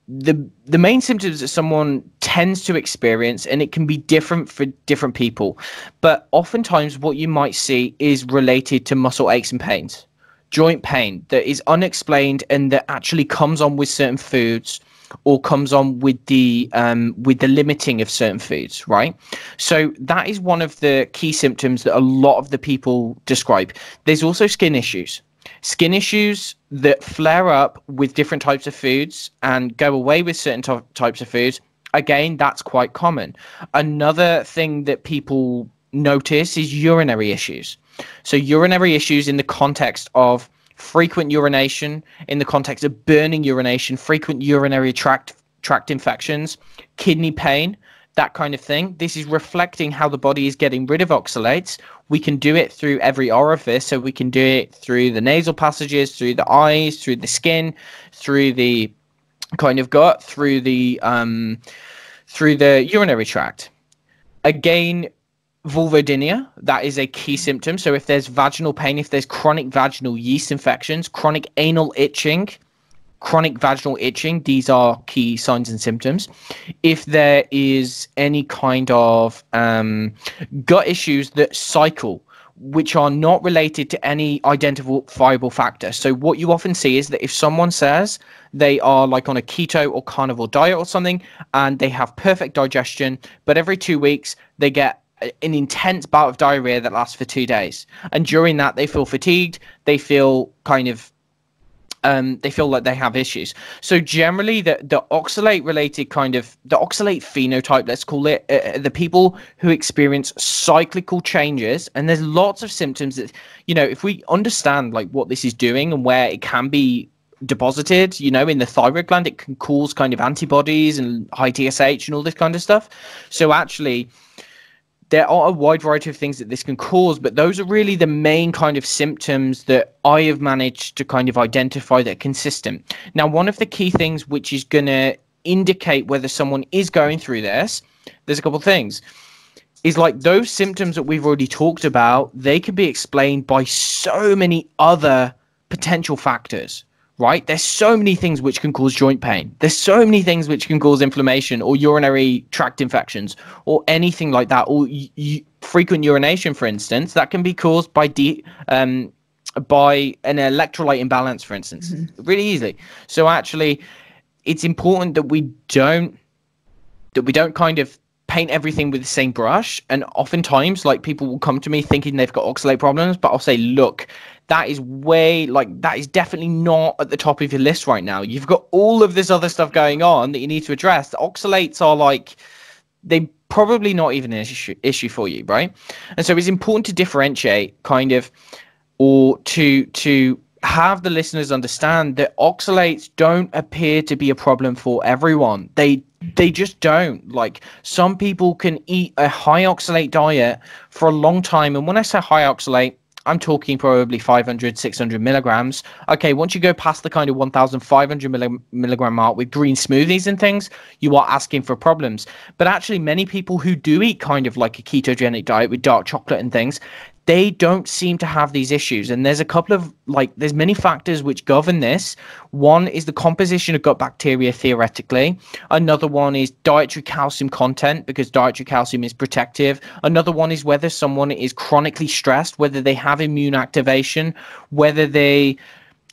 the the main symptoms that someone tends to experience and it can be different for different people but oftentimes what you might see is related to muscle aches and pains joint pain that is unexplained and that actually comes on with certain foods or comes on with the um, with the limiting of certain foods right? So that is one of the key symptoms that a lot of the people describe. There's also skin issues skin issues that flare up with different types of foods and go away with certain t- types of foods again that's quite common. Another thing that people notice is urinary issues. So urinary issues in the context of frequent urination in the context of burning urination frequent urinary tract tract infections kidney pain that kind of thing. This is reflecting how the body is getting rid of oxalates. We can do it through every orifice. So we can do it through the nasal passages, through the eyes, through the skin, through the kind of gut, through the um, through the urinary tract. Again, vulvodynia, that is a key symptom. So if there's vaginal pain, if there's chronic vaginal yeast infections, chronic anal itching, chronic vaginal itching, these are key signs and symptoms. If there is any kind of um, gut issues that cycle, which are not related to any identifiable factor. So what you often see is that if someone says they are like on a keto or carnivore diet or something and they have perfect digestion, but every 2 weeks they get an intense bout of diarrhea that lasts for 2 days. And during that they feel fatigued, they feel kind of um, they feel like they have issues. So generally, the the oxalate related kind of the oxalate phenotype, let's call it, uh, uh, the people who experience cyclical changes, and there's lots of symptoms that you know if we understand like what this is doing and where it can be deposited, you know, in the thyroid gland, it can cause kind of antibodies and high TSH and all this kind of stuff. So actually there are a wide variety of things that this can cause, but those are really the main kind of symptoms that I have managed to kind of identify that are consistent. Now, one of the key things which is going to indicate whether someone is going through this, there's a couple of things. Is like those symptoms that we've already talked about, they can be explained by so many other potential factors right? There's so many things which can cause joint pain. There's so many things which can cause inflammation or urinary tract infections or anything like that. Or frequent urination, for instance, that can be caused by de- um, by an electrolyte imbalance, for instance, mm-hmm. really easily. So actually, it's important that we don't that we don't kind of paint everything with the same brush. And oftentimes, like people will come to me thinking they've got oxalate problems, but I'll say, look, that is way like that is definitely not at the top of your list right now. You've got all of this other stuff going on that you need to address. The oxalates are like they probably not even an issue issue for you, right? And so it's important to differentiate kind of or to to have the listeners understand that oxalates don't appear to be a problem for everyone. They they just don't. Like some people can eat a high oxalate diet for a long time and when I say high oxalate I'm talking probably 500, 600 milligrams. Okay, once you go past the kind of 1,500 milli- milligram mark with green smoothies and things, you are asking for problems. But actually, many people who do eat kind of like a ketogenic diet with dark chocolate and things, they don't seem to have these issues. And there's a couple of like there's many factors which govern this. One is the composition of gut bacteria theoretically. Another one is dietary calcium content because dietary calcium is protective. Another one is whether someone is chronically stressed whether they have immune activation whether they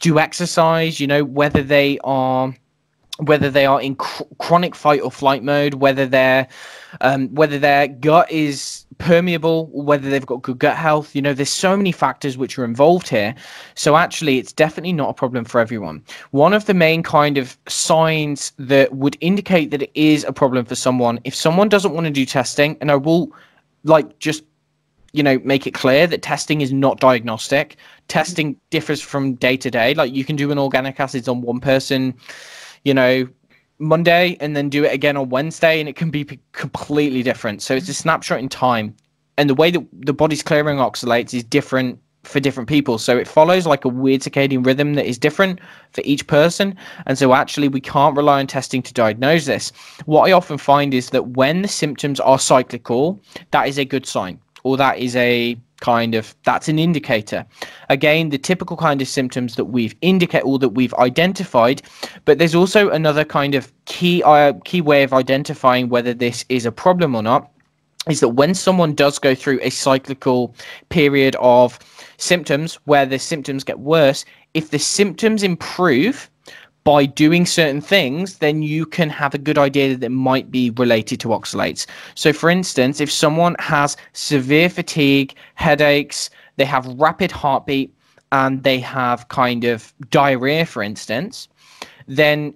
do exercise you know whether they are whether they are in cr- chronic fight or flight mode, whether their um, whether their gut is permeable, whether they've got good gut health. You know, there's so many factors which are involved here. So actually, it's definitely not a problem for everyone. One of the main kind of signs that would indicate that it is a problem for someone, if someone doesn't want to do testing, and I will like just you know make it clear that testing is not diagnostic testing differs from day to day like you can do an organic acids on one person you know, Monday and then do it again on Wednesday, and it can be completely different. So it's a snapshot in time. and the way that the body's clearing oxalates is different for different people. So it follows like a weird circadian rhythm that is different for each person. And so actually we can't rely on testing to diagnose this. What I often find is that when the symptoms are cyclical, that is a good sign or that is a kind of that's an indicator. Again the typical kind of symptoms that we've indicate or that we've identified but there's also another kind of key uh, key way of identifying whether this is a problem or not is that when someone does go through a cyclical period of symptoms where the symptoms get worse, if the symptoms improve by doing certain things, then you can have a good idea that it might be related to oxalates. So, for instance, if someone has severe fatigue, headaches, they have rapid heartbeat, and they have kind of diarrhea, for instance, then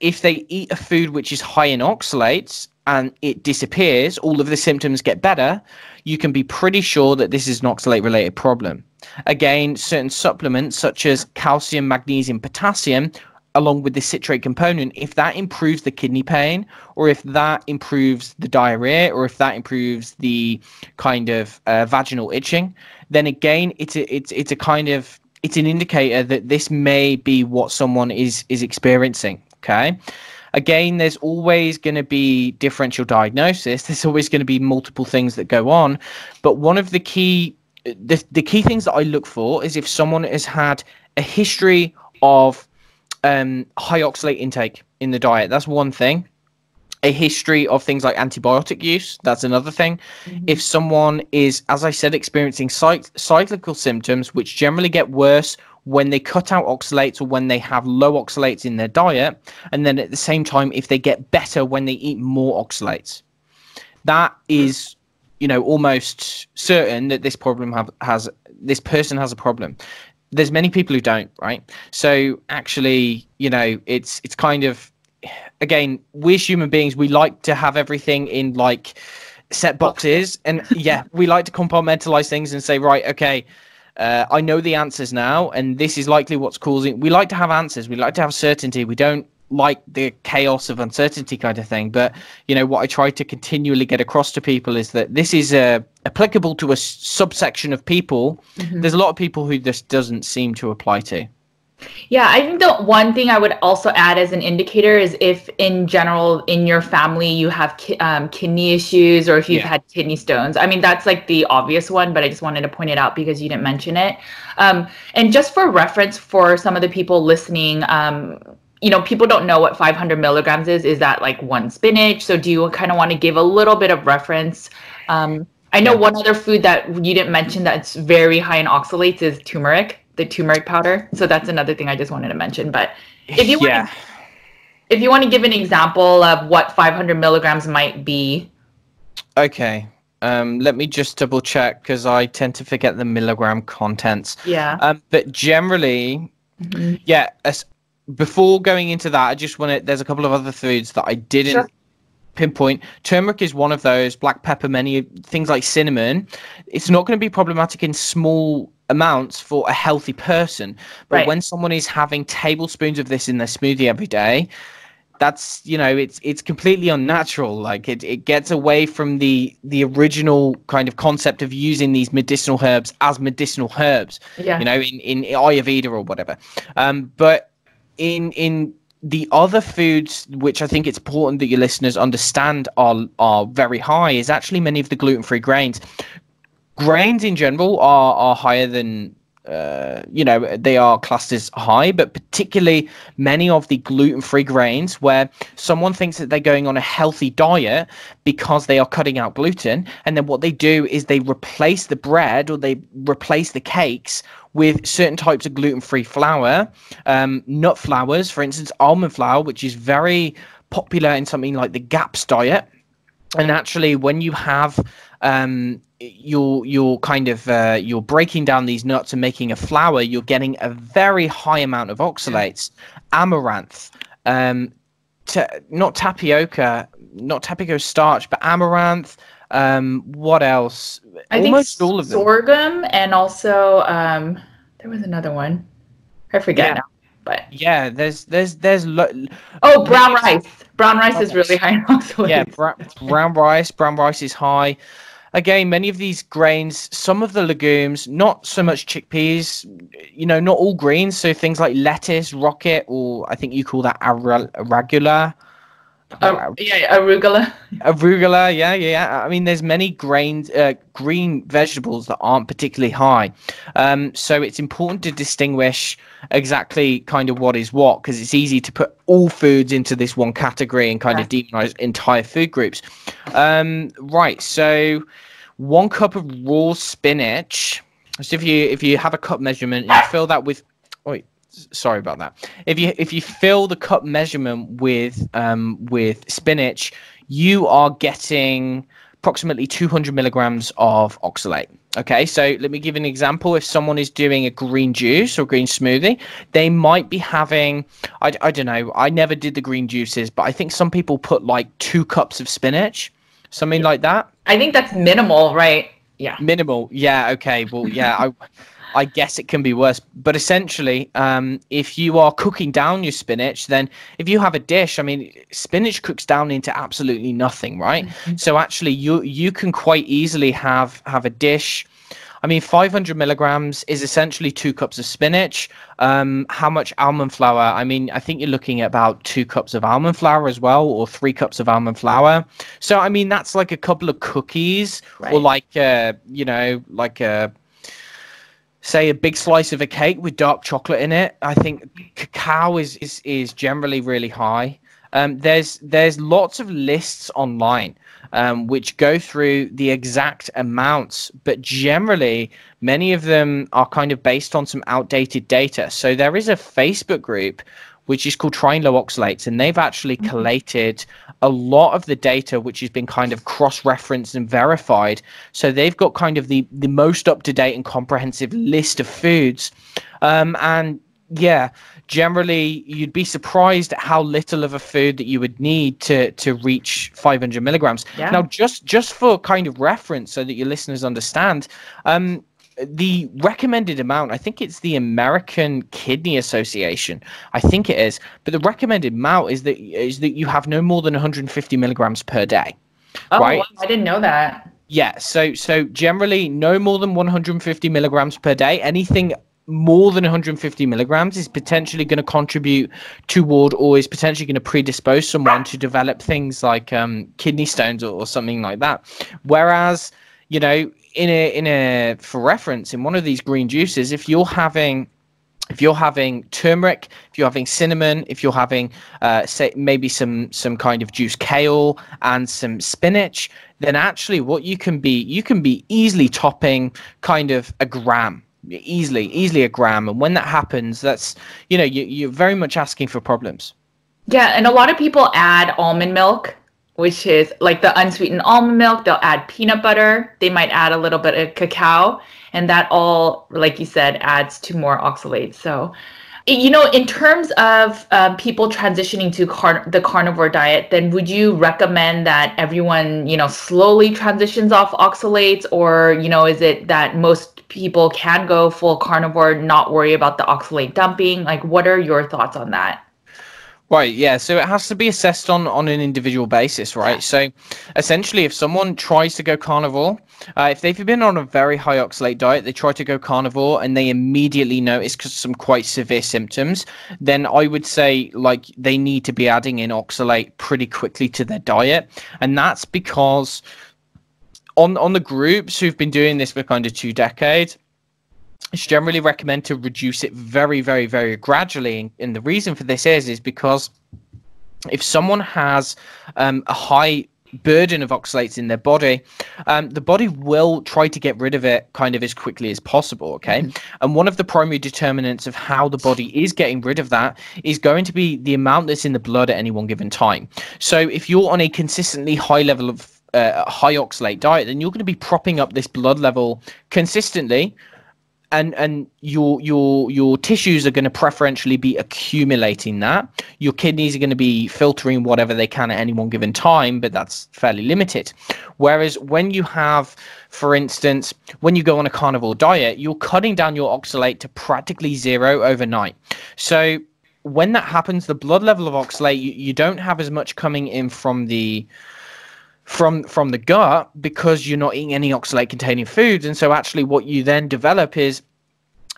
if they eat a food which is high in oxalates and it disappears, all of the symptoms get better, you can be pretty sure that this is an oxalate related problem. Again, certain supplements such as calcium, magnesium, potassium, along with the citrate component, if that improves the kidney pain, or if that improves the diarrhea, or if that improves the kind of uh, vaginal itching, then again, it's a, it's it's a kind of it's an indicator that this may be what someone is is experiencing. Okay. Again, there's always going to be differential diagnosis. There's always going to be multiple things that go on, but one of the key the, the key things that I look for is if someone has had a history of um, high oxalate intake in the diet. That's one thing. A history of things like antibiotic use. That's another thing. Mm-hmm. If someone is, as I said, experiencing cyc- cyclical symptoms, which generally get worse when they cut out oxalates or when they have low oxalates in their diet, and then at the same time, if they get better when they eat more oxalates. That is you know almost certain that this problem have, has this person has a problem there's many people who don't right so actually you know it's it's kind of again we're human beings we like to have everything in like set boxes and yeah we like to compartmentalize things and say right okay uh, I know the answers now, and this is likely what's causing. We like to have answers. We like to have certainty. We don't like the chaos of uncertainty kind of thing. But you know what I try to continually get across to people is that this is uh, applicable to a subsection of people. Mm-hmm. There's a lot of people who this doesn't seem to apply to. Yeah, I think the one thing I would also add as an indicator is if, in general, in your family you have ki- um, kidney issues or if you've yeah. had kidney stones. I mean, that's like the obvious one, but I just wanted to point it out because you didn't mention it. Um, and just for reference, for some of the people listening, um, you know, people don't know what 500 milligrams is. Is that like one spinach? So do you kind of want to give a little bit of reference? Um, I know yeah. one other food that you didn't mention that's very high in oxalates is turmeric, the turmeric powder. So that's another thing I just wanted to mention. But if you yeah. want, if you want to give an example of what 500 milligrams might be. Okay. Um, let me just double check because I tend to forget the milligram contents. Yeah. Um, but generally, mm-hmm. yeah, before going into that, I just want to. There's a couple of other foods that I didn't sure. pinpoint. Turmeric is one of those. Black pepper, many things like cinnamon. It's not going to be problematic in small amounts for a healthy person, but right. when someone is having tablespoons of this in their smoothie every day, that's you know it's it's completely unnatural like it, it gets away from the the original kind of concept of using these medicinal herbs as medicinal herbs yeah. you know in in ayurveda or whatever um but in in the other foods which I think it's important that your listeners understand are are very high is actually many of the gluten free grains. Grains in general are are higher than uh, you know they are classed as high, but particularly many of the gluten-free grains, where someone thinks that they're going on a healthy diet because they are cutting out gluten, and then what they do is they replace the bread or they replace the cakes with certain types of gluten-free flour, um, nut flours, for instance, almond flour, which is very popular in something like the GAPS diet. And actually, when you have um, you're you're kind of uh, you're breaking down these nuts and making a flour, you're getting a very high amount of oxalates, amaranth, um, not tapioca, not tapioca starch, but amaranth. Um, what else? I Almost think all of them. sorghum and also um, there was another one. I forget yeah. now. But yeah, there's there's there's lo- oh brown rice. Brown rice is really high in oxalates. Yeah, brown rice. Brown rice is high. again, many of these grains, some of the legumes, not so much chickpeas, you know, not all greens. So things like lettuce, rocket, or I think you call that arugula. Uh, yeah, arugula. Arugula, yeah, yeah. I mean, there's many grains, uh, green vegetables that aren't particularly high. Um, so it's important to distinguish exactly kind of what is what because it's easy to put all foods into this one category and kind of demonize entire food groups. Um, right. So one cup of raw spinach. So if you if you have a cup measurement, you fill that with. Wait, sorry about that. If you if you fill the cup measurement with um, with spinach, you are getting approximately 200 milligrams of oxalate. Okay, so let me give an example. If someone is doing a green juice or green smoothie, they might be having, I, I don't know, I never did the green juices, but I think some people put like two cups of spinach, something like that. I think that's minimal, right? Yeah. Minimal. Yeah. Okay. Well, yeah. I, I guess it can be worse. But essentially, um, if you are cooking down your spinach, then if you have a dish, I mean, spinach cooks down into absolutely nothing, right? Mm-hmm. So actually, you you can quite easily have have a dish. I mean, 500 milligrams is essentially two cups of spinach. Um, how much almond flour? I mean, I think you're looking at about two cups of almond flour as well, or three cups of almond flour. So, I mean, that's like a couple of cookies, right. or like, uh, you know, like a say a big slice of a cake with dark chocolate in it. I think cacao is is, is generally really high. Um, there's there's lots of lists online um, which go through the exact amounts, but generally many of them are kind of based on some outdated data. So there is a Facebook group which is called trying low oxalates, and they've actually mm-hmm. collated a lot of the data which has been kind of cross-referenced and verified. So they've got kind of the the most up-to-date and comprehensive list of foods, um, and yeah, generally you'd be surprised at how little of a food that you would need to to reach 500 milligrams. Yeah. Now, just just for kind of reference, so that your listeners understand, um, the recommended amount, I think it's the American Kidney Association. I think it is, but the recommended amount is that is that you have no more than 150 milligrams per day. Oh, right? Wow, I didn't know that. Yeah, so so generally no more than 150 milligrams per day. Anything more than 150 milligrams is potentially going to contribute toward or is potentially going to predispose someone to develop things like um, kidney stones or, or something like that. Whereas, you know, in a in a for reference in one of these green juices if you're having if you're having turmeric, if you're having cinnamon, if you're having uh, say maybe some some kind of juice kale and some spinach, then actually what you can be you can be easily topping kind of a gram easily easily a gram. And when that happens that's you know you, you're very much asking for problems. Yeah and a lot of people add almond milk which is like the unsweetened almond milk. They'll add peanut butter. They might add a little bit of cacao, and that all, like you said, adds to more oxalates. So, you know, in terms of uh, people transitioning to car- the carnivore diet, then would you recommend that everyone, you know, slowly transitions off oxalates, or you know, is it that most people can go full carnivore, not worry about the oxalate dumping? Like, what are your thoughts on that? Right, yeah. So it has to be assessed on on an individual basis, right? Yeah. So essentially, if someone tries to go carnivore, uh, if they've been on a very high oxalate diet, they try to go carnivore and they immediately notice some quite severe symptoms, then I would say like they need to be adding in oxalate pretty quickly to their diet, and that's because on on the groups who've been doing this for kind of two decades it's generally recommend to reduce it very, very, very gradually. And the reason for this is is because if someone has um, a high burden of oxalates in their body, um, the body will try to get rid of it kind of as quickly as possible. Okay. Mm-hmm. And one of the primary determinants of how the body is getting rid of that is going to be the amount that's in the blood at any one given time. So if you're on a consistently high level of uh, high oxalate diet, then you're going to be propping up this blood level consistently and and your your your tissues are going to preferentially be accumulating that. Your kidneys are going to be filtering whatever they can at any one given time but that's fairly limited. Whereas when you have for instance when you go on a carnivore diet you're cutting down your oxalate to practically zero overnight. So when that happens the blood level of oxalate you, you don't have as much coming in from the from from the gut because you're not eating any oxalate containing foods. And so actually what you then develop is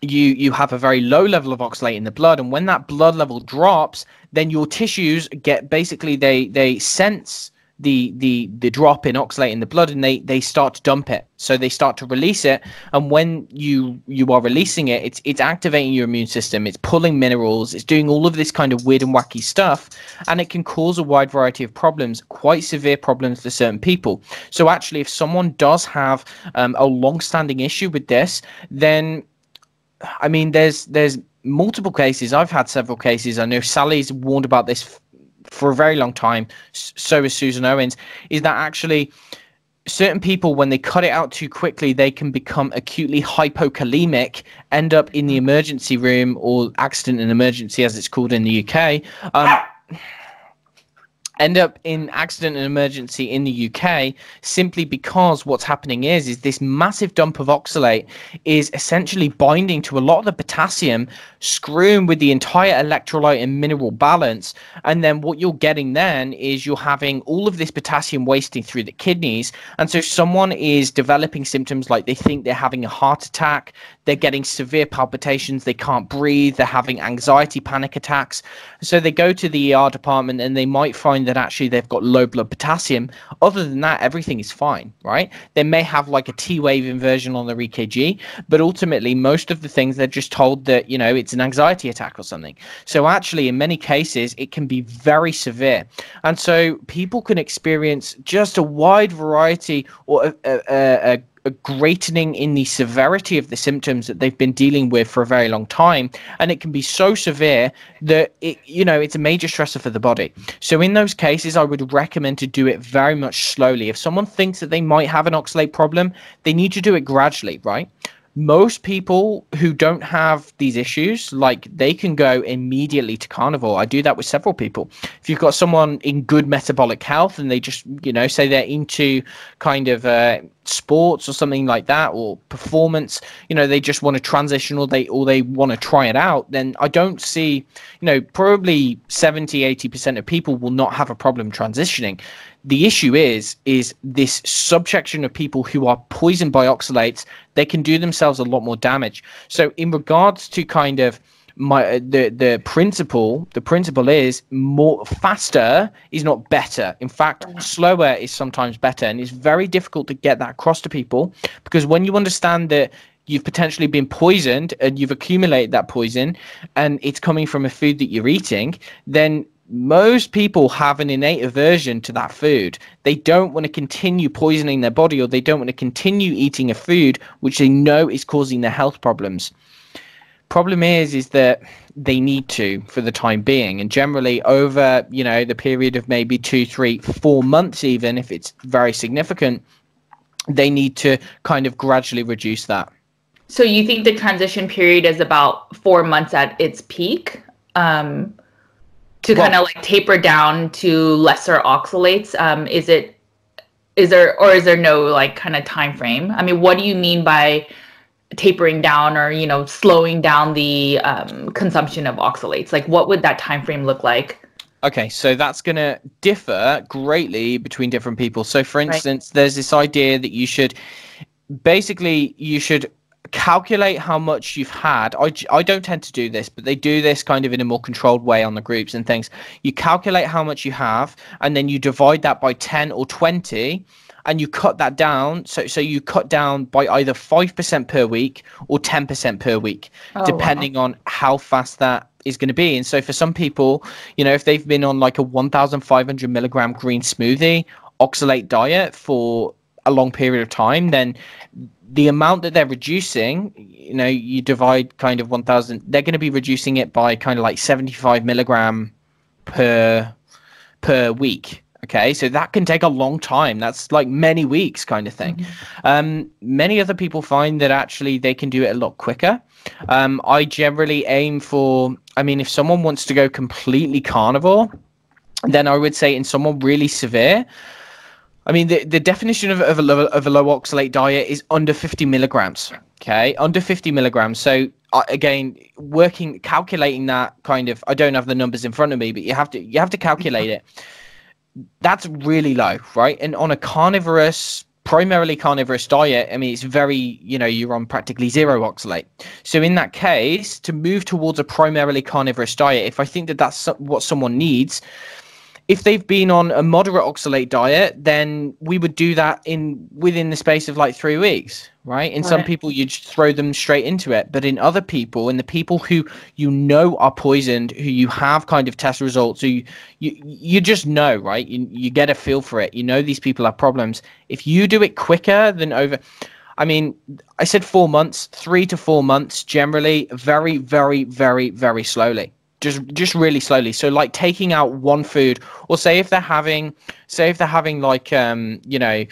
you you have a very low level of oxalate in the blood. And when that blood level drops then your tissues get basically they they sense the the the drop in oxalate in the blood and they they start to dump it. So they start to release it. And when you you are releasing it it's it's activating your immune system. It's pulling minerals. It's doing all of this kind of weird and wacky stuff. And it can cause a wide variety of problems quite severe problems for certain people. So actually if someone does have um, a long-standing issue with this then i mean there's there's multiple cases. I've had several cases. I know sally's warned about this for a very long time, so is Susan Owens, is that actually certain people, when they cut it out too quickly, they can become acutely hypokalemic, end up in the emergency room or accident and emergency, as it's called in the UK. Um, end up in accident and emergency in the UK simply because what's happening is is this massive dump of oxalate is essentially binding to a lot of the potassium screwing with the entire electrolyte and mineral balance. And then what you're getting then is you're having all of this potassium wasting through the kidneys. And so someone is developing symptoms like they think they're having a heart attack they're getting severe palpitations they can't breathe they're having anxiety panic attacks. So they go to the ER department and they might find that actually they've got low blood potassium. Other than that, everything is fine, right? They may have like a T wave inversion on their EKG, but ultimately, most of the things they're just told that, you know, it's an anxiety attack or something. So, actually, in many cases, it can be very severe. And so, people can experience just a wide variety or a, a, a a greatening in the severity of the symptoms that they've been dealing with for a very long time and it can be so severe that it you know it's a major stressor for the body. So in those cases i would recommend to do it very much slowly. If someone thinks that they might have an oxalate problem they need to do it gradually right most people who don't have these issues like they can go immediately to carnivore. I do that with several people. If you've got someone in good metabolic health and they just you know say they're into kind of uh, sports or something like that or performance you know they just want to transition or they or they want to try it out then i don't see you know probably 70 80% of people will not have a problem transitioning the issue is is this subsection of people who are poisoned by oxalates they can do themselves a lot more damage. So in regards to kind of my uh, the the principle the principle is more faster is not better. In fact slower is sometimes better. And it's very difficult to get that across to people because when you understand that you've potentially been poisoned and you've accumulated that poison and it's coming from a food that you're eating then most people have an innate aversion to that food. They don't want to continue poisoning their body or they don't want to continue eating a food which they know is causing their health problems. Problem is, is that they need to for the time being, and generally over you know the period of maybe two, three, four months, even if it's very significant, they need to kind of gradually reduce that. So you think the transition period is about four months at its peak? Um, to well, kind of like taper down to lesser oxalates um, is it is there or is there no like kind of time frame? I mean what do you mean by tapering down or you know slowing down the um, consumption of oxalates? Like what would that time frame look like? Okay so that's going to differ greatly between different people. So for instance right. there's this idea that you should basically you should calculate how much you've had. I, I don't tend to do this, but they do this kind of in a more controlled way on the groups and things. You calculate how much you have, and then you divide that by 10 or 20, and you cut that down. So, so you cut down by either 5% per week or 10% per week, oh, depending wow. on how fast that is going to be. And so for some people, you know, if they've been on like a 1,500 milligram green smoothie oxalate diet for a long period of time, then the amount that they're reducing, you know, you divide kind of 1000, they're going to be reducing it by kind of like 75 milligram per per week. Okay, so that can take a long time. That's like many weeks, kind of thing. Mm-hmm. Um, many other people find that actually they can do it a lot quicker. Um, I generally aim for, I mean, if someone wants to go completely carnivore, then I would say in someone really severe, I mean, the, the definition of, of, a low, of a low oxalate diet is under 50 milligrams. Okay, under 50 milligrams. So uh, again, working, calculating that kind of, I don't have the numbers in front of me, but you have to, you have to calculate it. that's really low, right? And on a carnivorous, primarily carnivorous diet, I mean, it's very, you know, you're on practically zero oxalate. So in that case, to move towards a primarily carnivorous diet, if I think that that's what someone needs, if they've been on a moderate oxalate diet, then we would do that in within the space of like three weeks, right? In right. some people, you just throw them straight into it, but in other people, in the people who you know are poisoned, who you have kind of test results, who you you, you just know, right? You you get a feel for it. You know these people have problems. If you do it quicker than over. I mean, I said four months, three to four months generally, very, very, very, very slowly just just really slowly. So like taking out one food or say if they're having say if they're having like um you know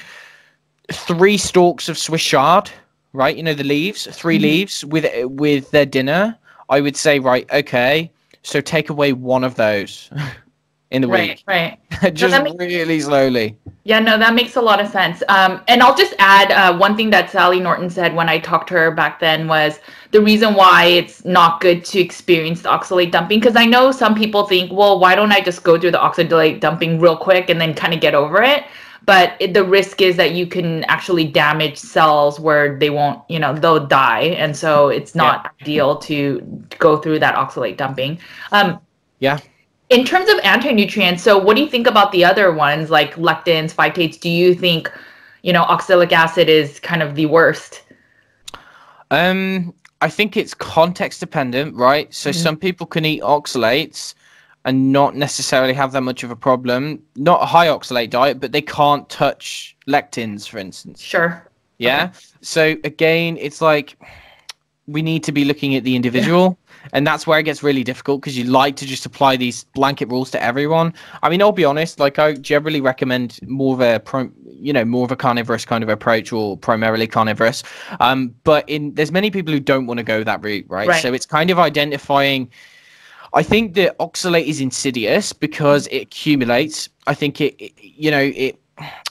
three stalks of swiss chard right? You know the leaves 3 mm-hmm. leaves with with their dinner i would say right okay so take away one of those in the right, week. Right, right. just so makes, really slowly. Yeah, no, that makes a lot of sense. Um, and I'll just add uh, one thing that Sally Norton said when I talked to her back then was the reason why it's not good to experience the oxalate dumping. Because I know some people think, well, why don't I just go through the oxalate dumping real quick and then kind of get over it? But it, the risk is that you can actually damage cells where they won't, you know, they'll die. And so it's not yeah. ideal to go through that oxalate dumping. Um, yeah in terms of anti-nutrients, so what do you think about the other ones like lectins, phytates? Do you think, you know, oxalic acid is kind of the worst? Um, I think it's context dependent, right? So mm-hmm. some people can eat oxalates and not necessarily have that much of a problem. Not a high oxalate diet, but they can't touch lectins, for instance. Sure. Yeah. Okay. So again, it's like we need to be looking at the individual and that's where it gets really difficult because you like to just apply these blanket rules to everyone. I mean, I'll be honest, like I generally recommend more of a pro, you know, more of a carnivorous kind of approach or primarily carnivorous. Um, but in there's many people who don't want to go that route, right? right? So it's kind of identifying. I think that oxalate is insidious because it accumulates. I think it, it you know, it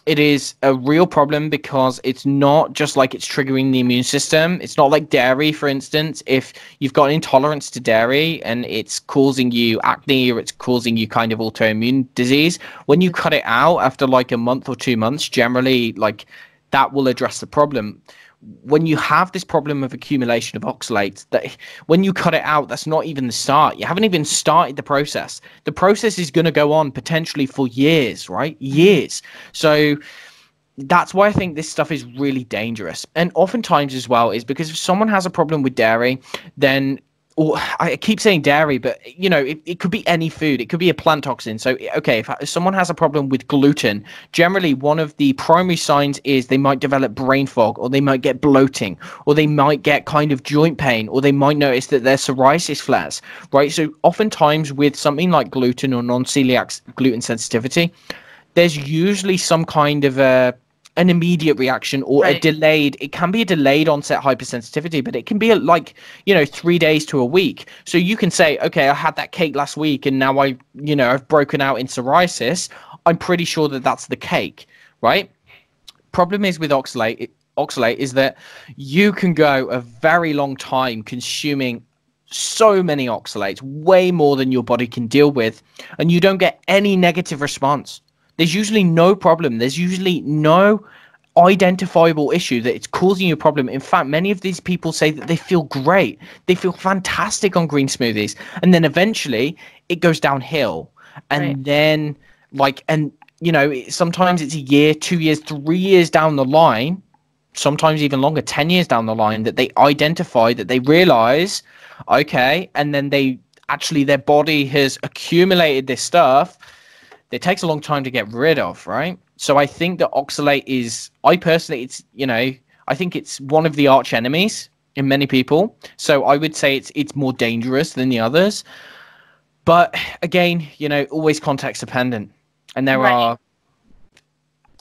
it is a real problem because it's not just like it's triggering the immune system. It's not like dairy, for instance. If you've got intolerance to dairy and it's causing you acne or it's causing you kind of autoimmune disease, when you cut it out after like a month or two months, generally, like that will address the problem when you have this problem of accumulation of oxalates that when you cut it out that's not even the start. You haven't even started the process. The process is going to go on potentially for years right? Mm-hmm. Years. So that's why I think this stuff is really dangerous. And oftentimes as well is because if someone has a problem with dairy, then or I keep saying dairy, but you know, it, it could be any food. It could be a plant toxin. So, okay, if, if someone has a problem with gluten, generally one of the primary signs is they might develop brain fog, or they might get bloating, or they might get kind of joint pain, or they might notice that their psoriasis flares, right? So, oftentimes with something like gluten or non celiac gluten sensitivity, there's usually some kind of a an immediate reaction or right. a delayed it can be a delayed onset hypersensitivity but it can be a, like you know 3 days to a week. So you can say okay i had that cake last week and now i you know i've broken out in psoriasis. I'm pretty sure that that's the cake right? Problem is with oxalate oxalate is that you can go a very long time consuming so many oxalates way more than your body can deal with and you don't get any negative response there's usually no problem. There's usually no identifiable issue that it's causing you a problem. In fact, many of these people say that they feel great. They feel fantastic on green smoothies. And then eventually it goes downhill. And right. then, like, and, you know, sometimes it's a year, two years, three years down the line, sometimes even longer, 10 years down the line, that they identify that they realize, okay, and then they actually, their body has accumulated this stuff it takes a long time to get rid of, right? So I think that oxalate is, I personally, it's, you know, I think it's one of the arch enemies in many people. So I would say it's it's more dangerous than the others. But again, you know, always context dependent. And there right. are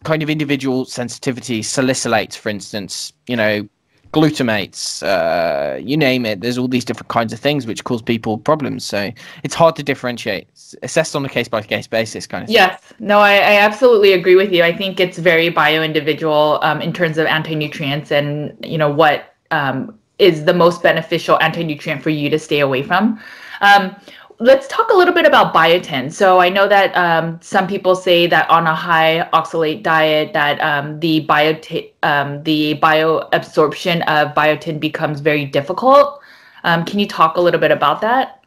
kind of individual sensitivities, salicylates, for instance, you know, glutamates, uh, you name it. There's all these different kinds of things which cause people problems. So it's hard to differentiate. It's assessed on a case by case basis, kind of. Yes, thing. no, I, I, absolutely agree with you. I think it's very bio individual um, in terms of anti nutrients and you know what um, is the most beneficial anti nutrient for you to stay away from. Um, let's talk a little bit about biotin. So I know that um, some people say that on a high oxalate diet, that um, the biotin, um, the bioabsorption of biotin becomes very difficult. Um, can you talk a little bit about that?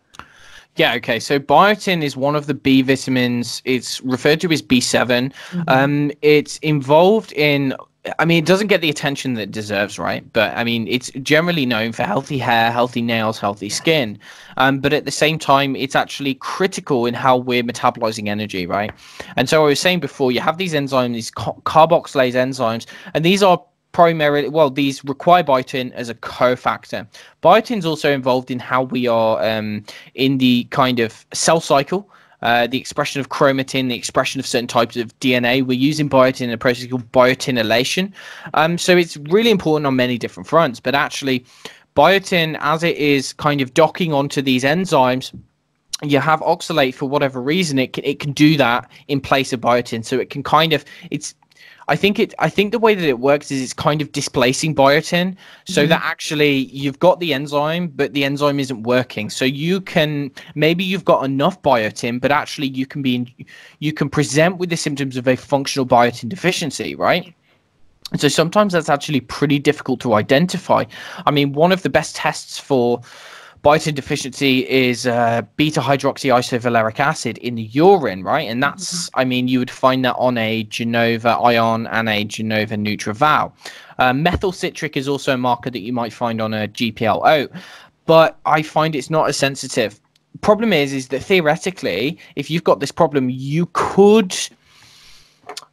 Yeah, okay. So biotin is one of the B vitamins. It's referred to as B7. Mm-hmm. Um, it's involved in I mean, it doesn't get the attention that it deserves, right? But I mean, it's generally known for healthy hair, healthy nails, healthy skin. Um, but at the same time, it's actually critical in how we're metabolizing energy, right? And so I was saying before, you have these enzymes, these carboxylase enzymes, and these are primarily well these require biotin as a cofactor biotin is also involved in how we are um, in the kind of cell cycle uh, the expression of chromatin, the expression of certain types of DNA. We're using biotin in a process called biotinylation. Um, so it's really important on many different fronts. But actually, biotin, as it is kind of docking onto these enzymes, you have oxalate for whatever reason, it can, it can do that in place of biotin. So it can kind of, it's I think it. I think the way that it works is it's kind of displacing biotin, so mm-hmm. that actually you've got the enzyme, but the enzyme isn't working. So you can maybe you've got enough biotin, but actually you can be in, you can present with the symptoms of a functional biotin deficiency, right? So sometimes that's actually pretty difficult to identify. I mean, one of the best tests for biotin deficiency is uh, beta hydroxyisovaleric acid in the urine, right? And that's, mm-hmm. I mean, you would find that on a Genova ion and a Genova NutrEval. Uh, methyl citric is also a marker that you might find on a GPLO, but I find it's not as sensitive. Problem is, is that theoretically, if you've got this problem, you could.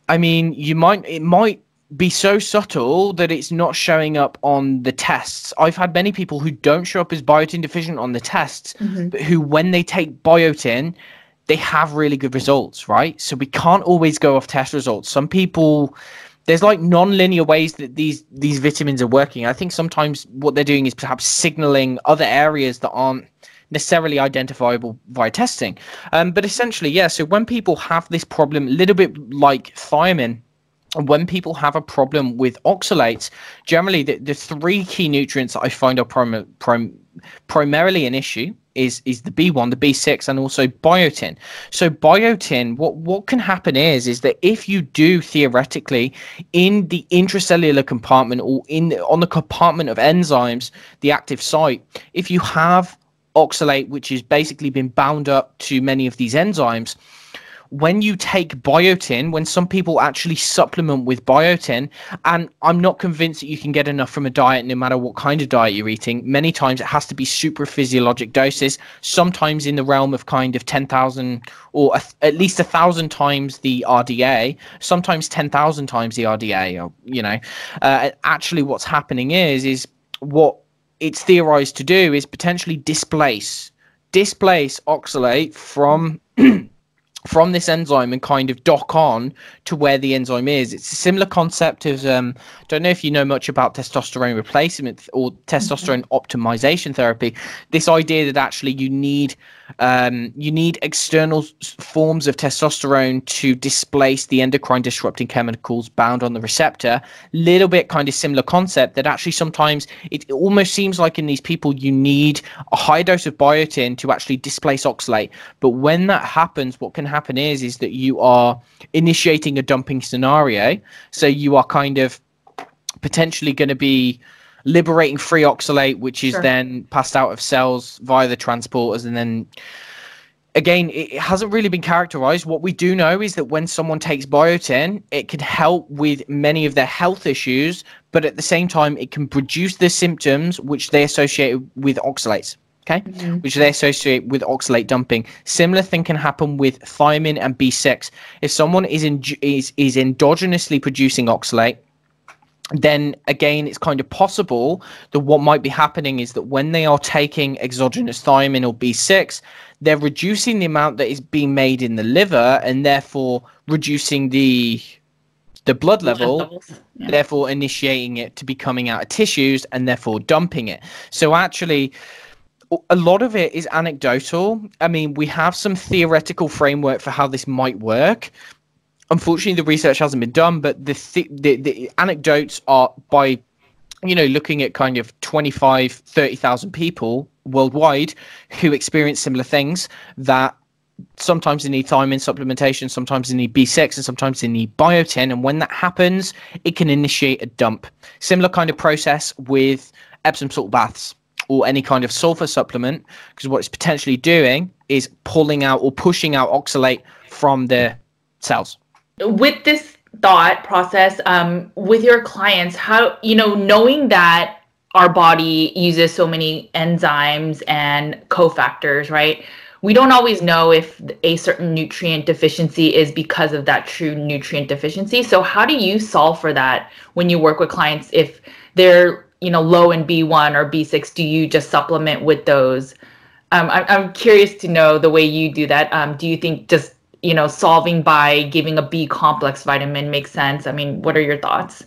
I mean, you might it might be so subtle that it's not showing up on the tests. I've had many people who don't show up as biotin deficient on the tests, mm-hmm. but who, when they take biotin, they have really good results, right? So we can't always go off test results. Some people, there's like non-linear ways that these these vitamins are working. I think sometimes what they're doing is perhaps signaling other areas that aren't necessarily identifiable via testing. Um, but essentially, yeah. So when people have this problem, a little bit like thiamine when people have a problem with oxalates, generally the, the three key nutrients that I find are prim- prim- primarily an issue is is the B1, the B6, and also biotin. So biotin, what what can happen is is that if you do theoretically in the intracellular compartment or in the, on the compartment of enzymes, the active site, if you have oxalate which has basically been bound up to many of these enzymes, when you take biotin, when some people actually supplement with biotin, and I'm not convinced that you can get enough from a diet no matter what kind of diet you're eating. Many times it has to be super physiologic doses, sometimes in the realm of kind of 10,000 or a, at least a thousand times the RDA, sometimes 10,000 times the RDA. Or, you know, uh, actually, what's happening is, is what it's theorized to do is potentially displace displace oxalate from from this enzyme and kind of dock on to where the enzyme is. It's a similar concept as um, don't know if you know much about testosterone replacement or testosterone mm-hmm. optimization therapy. This idea that actually you need um, you need external forms of testosterone to displace the endocrine disrupting chemicals bound on the receptor. Little bit kind of similar concept that actually sometimes it, it almost seems like in these people you need a high dose of biotin to actually displace oxalate. But when that happens, what can happen is is that you are initiating a dumping scenario. So you are kind of potentially going to be liberating free oxalate, which is sure. then passed out of cells via the transporters, and then again, it hasn't really been characterized. What we do know is that when someone takes biotin, it can help with many of their health issues, but at the same time, it can produce the symptoms which they associate with oxalates. Okay, mm-hmm. which they associate with oxalate dumping. Similar thing can happen with thiamine and B6. If someone is in, is is endogenously producing oxalate, then again, it's kind of possible that what might be happening is that when they are taking exogenous thiamine or B6, they're reducing the amount that is being made in the liver and therefore reducing the the blood level, yeah. therefore initiating it to be coming out of tissues and therefore dumping it. So actually, a lot of it is anecdotal. I mean, we have some theoretical framework for how this might work, unfortunately the research hasn't been done but the, th- the the anecdotes are by you know looking at kind of 25 30,000 people worldwide who experience similar things that sometimes they need thiamine supplementation, sometimes they need B6, and sometimes they need biotin. And when that happens, it can initiate a dump. Similar kind of process with Epsom salt baths or any kind of sulfur supplement, because what it's potentially doing is pulling out or pushing out oxalate from the cells. With this thought process, um, with your clients, how, you know, knowing that our body uses so many enzymes and cofactors, right? we don't always know if a certain nutrient deficiency is because of that true nutrient deficiency. So how do you solve for that when you work with clients if they're you know low in B1 or B6? Do you just supplement with those? Um, I, I'm curious to know the way you do that. Um, do you think just you know solving by giving a B complex vitamin makes sense? I mean, what are your thoughts?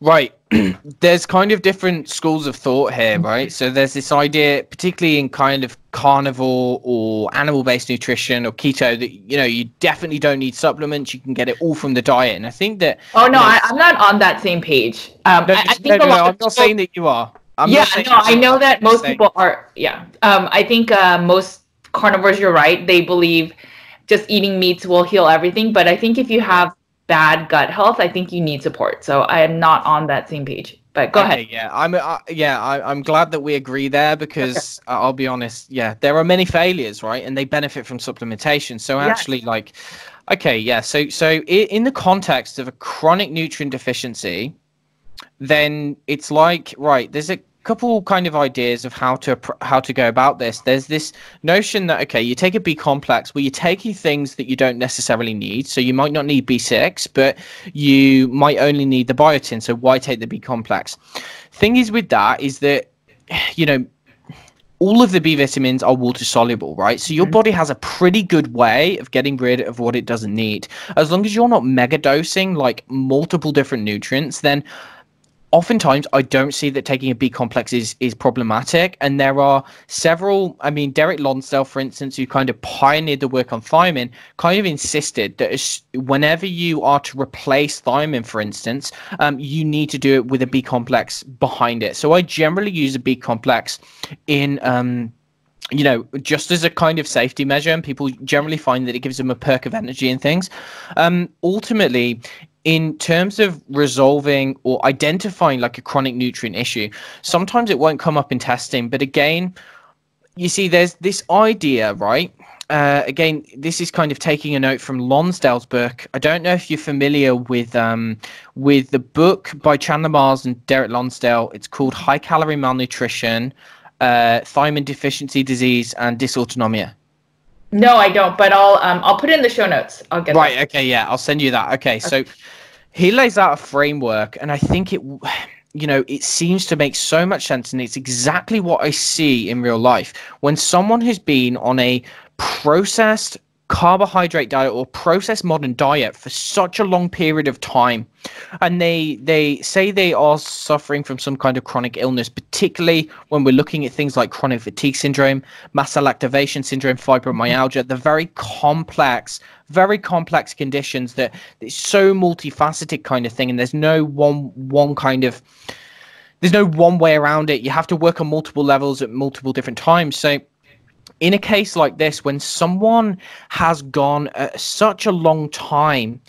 Right. there's kind of different schools of thought here, right? So there's this idea, particularly in kind of carnivore or animal-based nutrition or keto, that you know you definitely don't need supplements. You can get it all from the diet, and I think that. Oh no, I, am not on that same page. Um, no, I, I think no, no, no I'm not people, saying that you are. I'm yeah, no, I know that most people are. Yeah, um, I think uh, most carnivores. You're right. They believe just eating meats will heal everything, but I think if you have bad gut health, I think you need support. So I am not on that same page. But go okay, ahead. Yeah, I'm. Uh, yeah, I, am glad that we agree there because. I'll be honest. Yeah, there are many failures, right, and they benefit from supplementation. So actually, yes. like, okay, yeah. So so in the context of a chronic nutrient deficiency, then it's like right. There's a couple kind of ideas of how to how to go about this. There's this notion that okay, you take a B complex where you're taking things that you don't necessarily need. So you might not need B6, but you might only need the biotin. So why take the B complex? Thing is with that is that you know all of the B vitamins are water soluble, right? So your mm-hmm. body has a pretty good way of getting rid of what it doesn't need. As long as you're not mega dosing like multiple different nutrients, then oftentimes I don't see that taking a B complex is is problematic. And there are several. I mean, Derrick Lonsdale, for instance, who kind of pioneered the work on thiamine, kind of insisted that whenever you are to replace thiamine, for instance, um, you need to do it with a B complex behind it. So I generally use a B complex in. Um, you know, just as a kind of safety measure, and people generally find that it gives them a perk of energy and things. Um, ultimately, in terms of resolving or identifying like a chronic nutrient issue, sometimes it won't come up in testing. But again, you see, there's this idea, right? Uh, again, this is kind of taking a note from Lonsdale's book. I don't know if you're familiar with um, with the book by Chandler Marrs and Derrick Lonsdale. It's called High Calorie Malnutrition, uh, Thiamine Deficiency Disease, and Dysautonomia. No, I don't, but I'll um I'll put it in the show notes. I'll get right. That. Okay, yeah, I'll send you that. Okay, okay, so he lays out a framework, and I think it, you know, it seems to make so much sense, and it's exactly what I see in real life. When someone has been on a processed carbohydrate diet or processed modern diet for such a long period of time. And they they say they are suffering from some kind of chronic illness particularly when we're looking at things like chronic fatigue syndrome mast cell activation syndrome fibromyalgia the very complex very complex conditions that it's so multifaceted kind of thing and there's no one one kind of there's no one way around it. You have to work on multiple levels at multiple different times. So in a case like this, when someone has gone uh, such a long time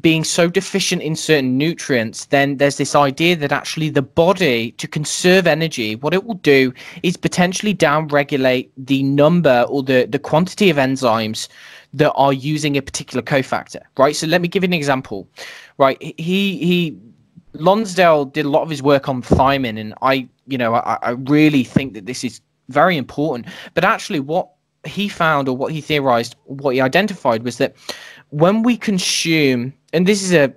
being so deficient in certain nutrients, then there's this idea that actually the body, to conserve energy, what it will do is potentially downregulate the number or the, the quantity of enzymes that are using a particular cofactor, right? So let me give you an example, right? He, he, Lonsdale did a lot of his work on thiamine, and I, you know, I, I really think that this is very important. But actually, what he found or what he theorized, what he identified was that when we consume, and this is a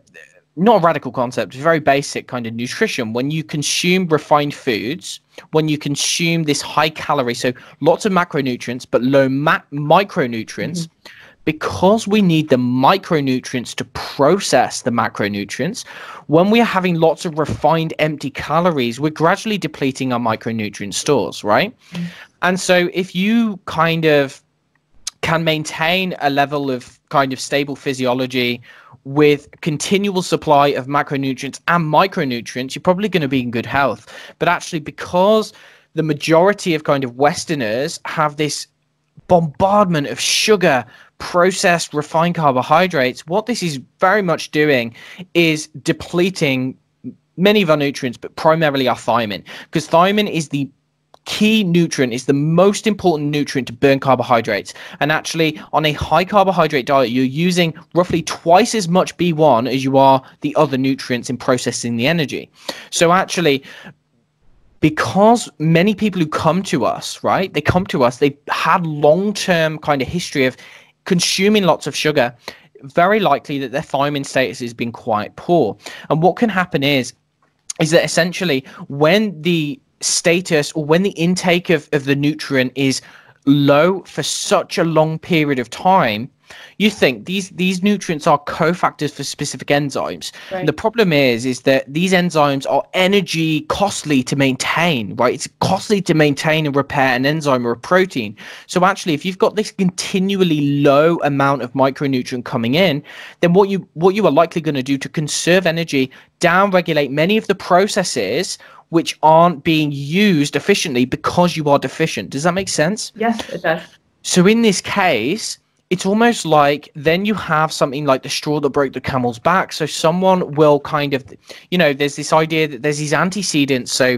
not a radical concept, very basic kind of nutrition. When you consume refined foods, when you consume this high calorie, so lots of macronutrients but low ma- micronutrients, mm-hmm because we need the micronutrients to process the macronutrients, when we are having lots of refined empty calories, we're gradually depleting our micronutrient stores, right? Mm. And so if you kind of can maintain a level of kind of stable physiology with continual supply of macronutrients and micronutrients, you're probably going to be in good health. But actually, because the majority of kind of Westerners have this bombardment of sugar, processed refined carbohydrates. What this is very much doing is depleting many of our nutrients, but primarily our thiamine, because thiamine is the key nutrient is the most important nutrient to burn carbohydrates and actually on a high carbohydrate diet you're using roughly twice as much b1 as you are the other nutrients in processing the energy so actually because many people who come to us right they come to us they've had long-term kind of history of consuming lots of sugar very likely that their thiamine status has been quite poor. And what can happen is is that essentially when the status or when the intake of, of the nutrient is low for such a long period of time you think these these nutrients are cofactors for specific enzymes. Right. The problem is is that these enzymes are energy costly to maintain, right? It's costly to maintain and repair an enzyme or a protein. So actually if you've got this continually low amount of micronutrient coming in, then what you what you are likely going to do to conserve energy, down regulate many of the processes which aren't being used efficiently because you are deficient. Does that make sense? Yes, it does. So in this case, it's almost like then you have something like the straw that broke the camel's back. So someone will kind of, you know, there's this idea that there's these antecedents. So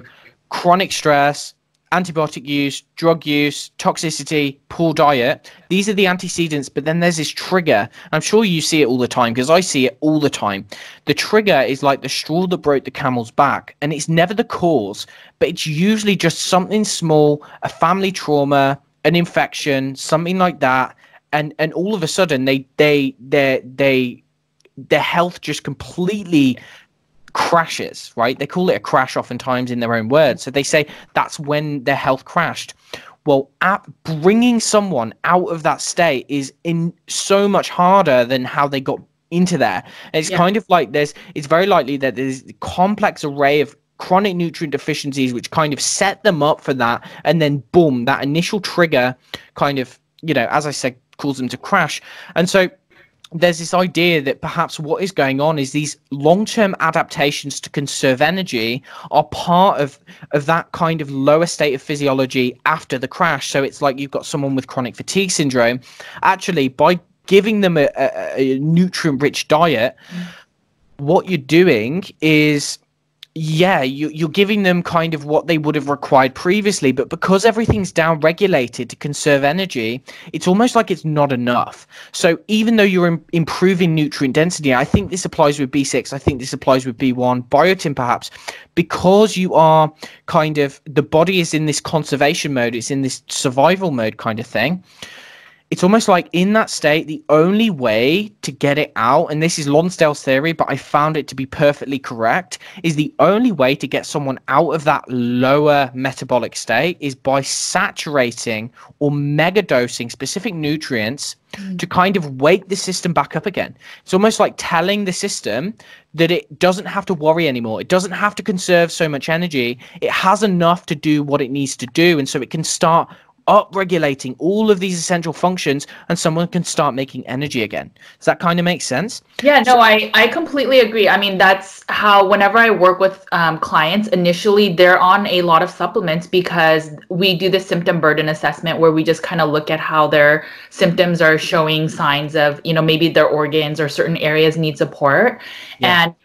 chronic stress, antibiotic use, drug use, toxicity, poor diet. These are the antecedents, but then there's this trigger. I'm sure you see it all the time because I see it all the time. The trigger is like the straw that broke the camel's back, and it's never the cause, but it's usually just something small, a family trauma, an infection, something like that and and all of a sudden they they they they their health just completely crashes right? They call it a crash oftentimes in their own words. So they say that's when their health crashed. Well at bringing someone out of that state is in so much harder than how they got into there. And it's yeah. kind of like there's it's very likely that there's a complex array of chronic nutrient deficiencies which kind of set them up for that. And then boom that initial trigger kind of you know as i said cause them to crash. And so there's this idea that perhaps what is going on is these long-term adaptations to conserve energy are part of of that kind of lower state of physiology after the crash so it's like you've got someone with chronic fatigue syndrome actually by giving them a, a, a nutrient rich diet mm. what you're doing is yeah, you, you're giving them kind of what they would have required previously, but because everything's down regulated to conserve energy, it's almost like it's not enough. So even though you're Im- improving nutrient density, I think this applies with B6, I think this applies with B1, biotin perhaps, because you are kind of the body is in this conservation mode, it's in this survival mode kind of thing it's almost like in that state, the only way to get it out, and this is Lonsdale's theory, but I found it to be perfectly correct, is the only way to get someone out of that lower metabolic state is by saturating or megadosing specific nutrients mm. to kind of wake the system back up again. It's almost like telling the system that it doesn't have to worry anymore. It doesn't have to conserve so much energy. It has enough to do what it needs to do. And so it can start upregulating all of these essential functions and someone can start making energy again. Does that kind of make sense? Yeah no so, i i completely agree. I mean that's how whenever i work with um, clients initially they're on a lot of supplements because we do the symptom burden assessment where we just kind of look at how their symptoms are showing signs of you know maybe their organs or certain areas need support. Yeah. and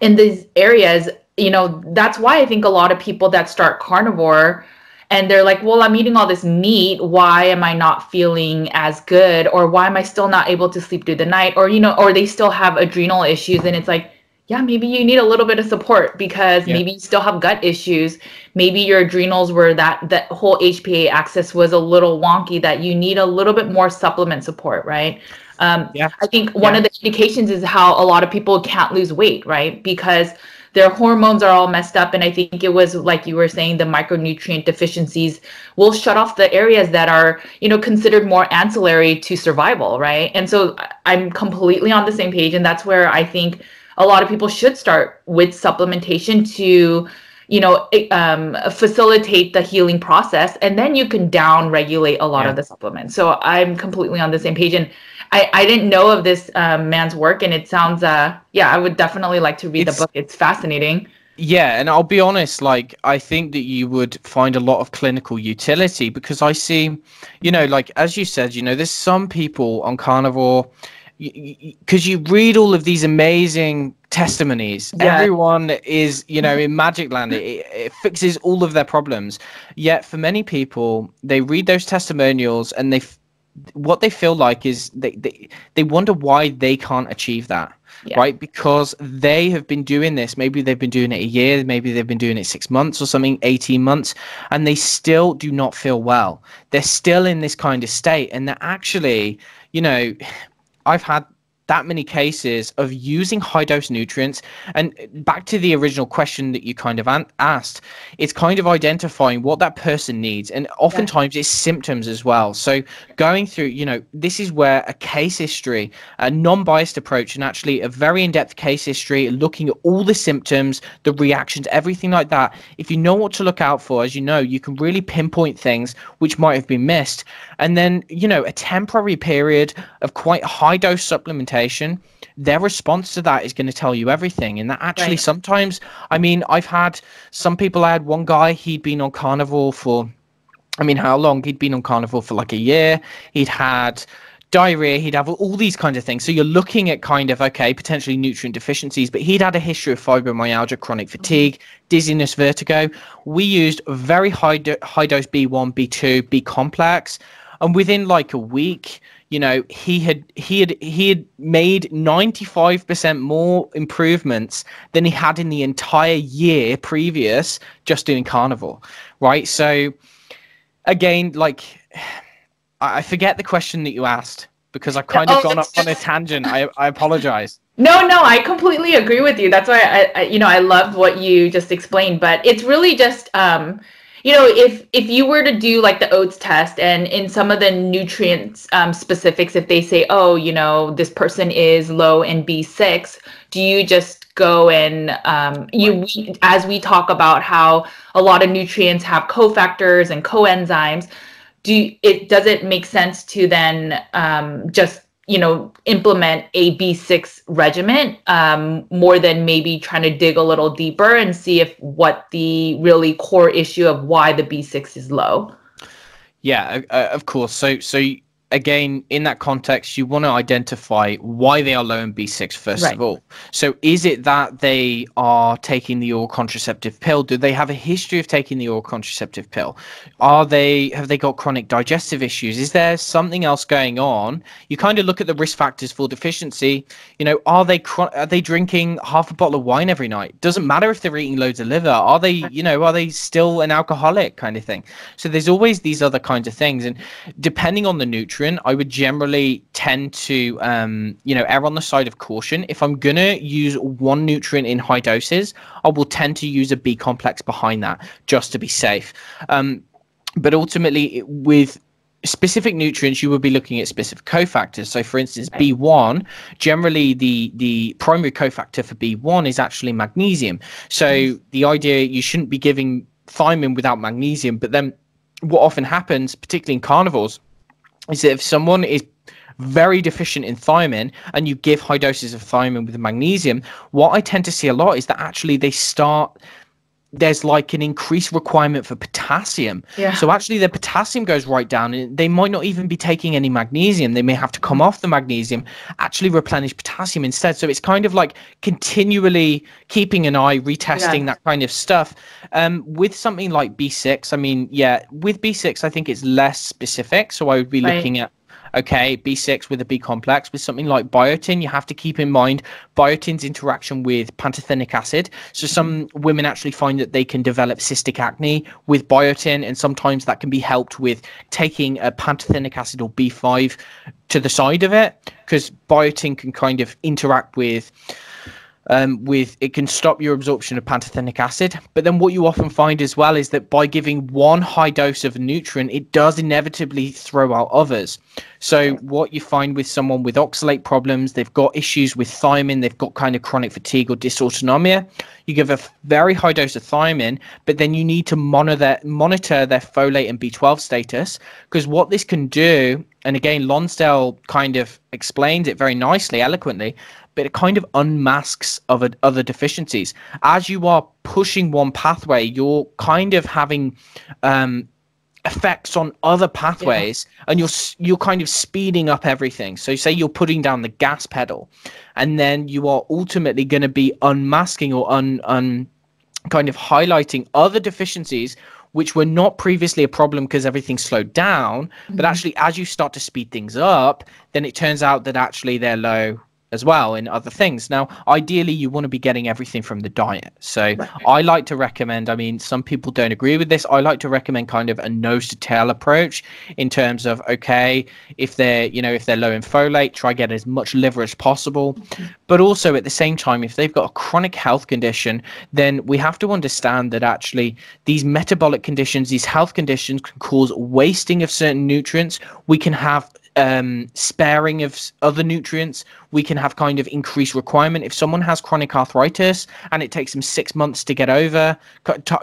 in these areas you know that's why i think a lot of people that start carnivore and they're like, well, I'm eating all this meat. Why am I not feeling as good? Or why am I still not able to sleep through the night? Or, you know, or they still have adrenal issues. And it's like, yeah, maybe you need a little bit of support because yeah. maybe you still have gut issues. Maybe your adrenals were that that whole HPA axis was a little wonky that you need a little bit more supplement support, right? Um, yeah. I think one yeah. of the indications is how a lot of people can't lose weight, right? Because their hormones are all messed up. And i think it was like you were saying the micronutrient deficiencies will shut off the areas that are you know considered more ancillary to survival right? And so i'm completely on the same page. And that's where i think a lot of people should start with supplementation to you know um, facilitate the healing process. And then you can down regulate a lot yeah. of the supplements. So i'm completely on the same page. And I, I didn't know of this um, man's work, and it sounds, uh, yeah, I would definitely like to read it's, the book. It's fascinating. Yeah, and I'll be honest, like I think that you would find a lot of clinical utility because I see, you know, like as you said, you know, there's some people on carnivore because you, you, read all of these amazing testimonies. Yeah. Everyone is, you know, in Magic Land, it, it fixes all of their problems. Yet for many people, they read those testimonials and they, what they feel like is they, they, they wonder why they can't achieve that yeah. right? Because they have been doing this. Maybe they've been doing it a year, maybe they've been doing it six months or something, 18 months, and they still do not feel well. They're still in this kind of state. And they're actually, you know, I've had that many cases of using high dose nutrients. And back to the original question that you kind of an- asked it's kind of identifying what that person needs and oftentimes yeah. it's symptoms as well. So going through you know this is where a case history a non-biased approach and actually a very in-depth case history looking at all the symptoms the reactions everything like that. If you know what to look out for as you know you can really pinpoint things which might have been missed and then you know a temporary period of quite high dose supplementation their response to that is going to tell you everything. And that actually right. sometimes, I mean, I've had some people, I had one guy, he'd been on carnivore for, I mean, how long? He'd been on carnivore for like a year. He'd had diarrhea, he'd have all these kinds of things. So you're looking at kind of, okay, potentially nutrient deficiencies, but he'd had a history of fibromyalgia, chronic mm-hmm. fatigue, dizziness, vertigo. We used very high, do- high dose B1, B2, B complex. And within like a week, you know he had he had he had made 95% more improvements than he had in the entire year previous just doing carnivore right? So again like i forget the question that you asked because i've kind of oh, gone off on a tangent. I, I apologize. No no i completely agree with you. That's why I, I you know i loved what you just explained but it's really just um you know if if you were to do like the oats test and in some of the nutrients um, specifics if they say oh you know this person is low in b6 do you just go and um, you as we talk about how a lot of nutrients have cofactors and coenzymes do it does it make sense to then um, just you know implement a b6 regimen um, more than maybe trying to dig a little deeper and see if what the really core issue of why the b6 is low. Yeah uh, of course. So so again, in that context, you want to identify why they are low in B6 first right. of all. So, is it that they are taking the oral contraceptive pill? Do they have a history of taking the oral contraceptive pill? Are they have they got chronic digestive issues? Is there something else going on? You kind of look at the risk factors for deficiency. You know, are they are they drinking half a bottle of wine every night? Doesn't matter if they're eating loads of liver. Are they, you know, are they still an alcoholic kind of thing? So there's always these other kinds of things, and depending on the nutrient nutrient, I would generally tend to, um, you know, err on the side of caution. If I'm gonna use one nutrient in high doses, I will tend to use a B complex behind that just to be safe. Um, but ultimately, with specific nutrients you would be looking at specific cofactors so for instance b1 generally the the primary cofactor for b1 is actually magnesium so the idea you shouldn't be giving thiamine without magnesium but then what often happens particularly in carnivores is that if someone is very deficient in thiamine and you give high doses of thiamine with magnesium, what I tend to see a lot is that actually they start there's like an increased requirement for potassium. Yeah. So actually the potassium goes right down and they might not even be taking any magnesium. They may have to come off the magnesium, actually replenish potassium instead. So it's kind of like continually keeping an eye, retesting yeah. that kind of stuff. Um, with something like B6, I mean, yeah, with B6, I think it's less specific. So I would be right. looking at okay, B6 with a B complex. With something like biotin, you have to keep in mind biotin's interaction with pantothenic acid. So some women actually find that they can develop cystic acne with biotin, and sometimes that can be helped with taking a pantothenic acid or B5 to the side of it, because biotin can kind of interact with um, with it can stop your absorption of pantothenic acid. But then what you often find as well is that by giving one high dose of a nutrient, it does inevitably throw out others. So what you find with someone with oxalate problems, they've got issues with thiamine, they've got kind of chronic fatigue or dysautonomia. You give a very high dose of thiamine, but then you need to monitor monitor their folate and B12 status because what this can do and again, Lonsdale kind of explains it very nicely, eloquently, but it kind of unmasks other other deficiencies. As you are pushing one pathway, you're kind of having um, effects on other pathways yeah. and you're you're kind of speeding up everything so say you're putting down the gas pedal and then you are ultimately going to be unmasking or un, un kind of highlighting other deficiencies which were not previously a problem because everything slowed down mm-hmm. but actually as you start to speed things up then it turns out that actually they're low as well in other things. Now, ideally, you want to be getting everything from the diet. So right. I like to recommend, I mean, some people don't agree with this. I like to recommend kind of a nose to tail approach in terms of, okay, if they're, you know, if they're low in folate, try get as much liver as possible. Mm-hmm. But also at the same time, if they've got a chronic health condition, then we have to understand that actually these metabolic conditions, these health conditions can cause wasting of certain nutrients. We can have um, sparing of other nutrients, we can have kind of increased requirement. If someone has chronic arthritis and it takes them six months to get over,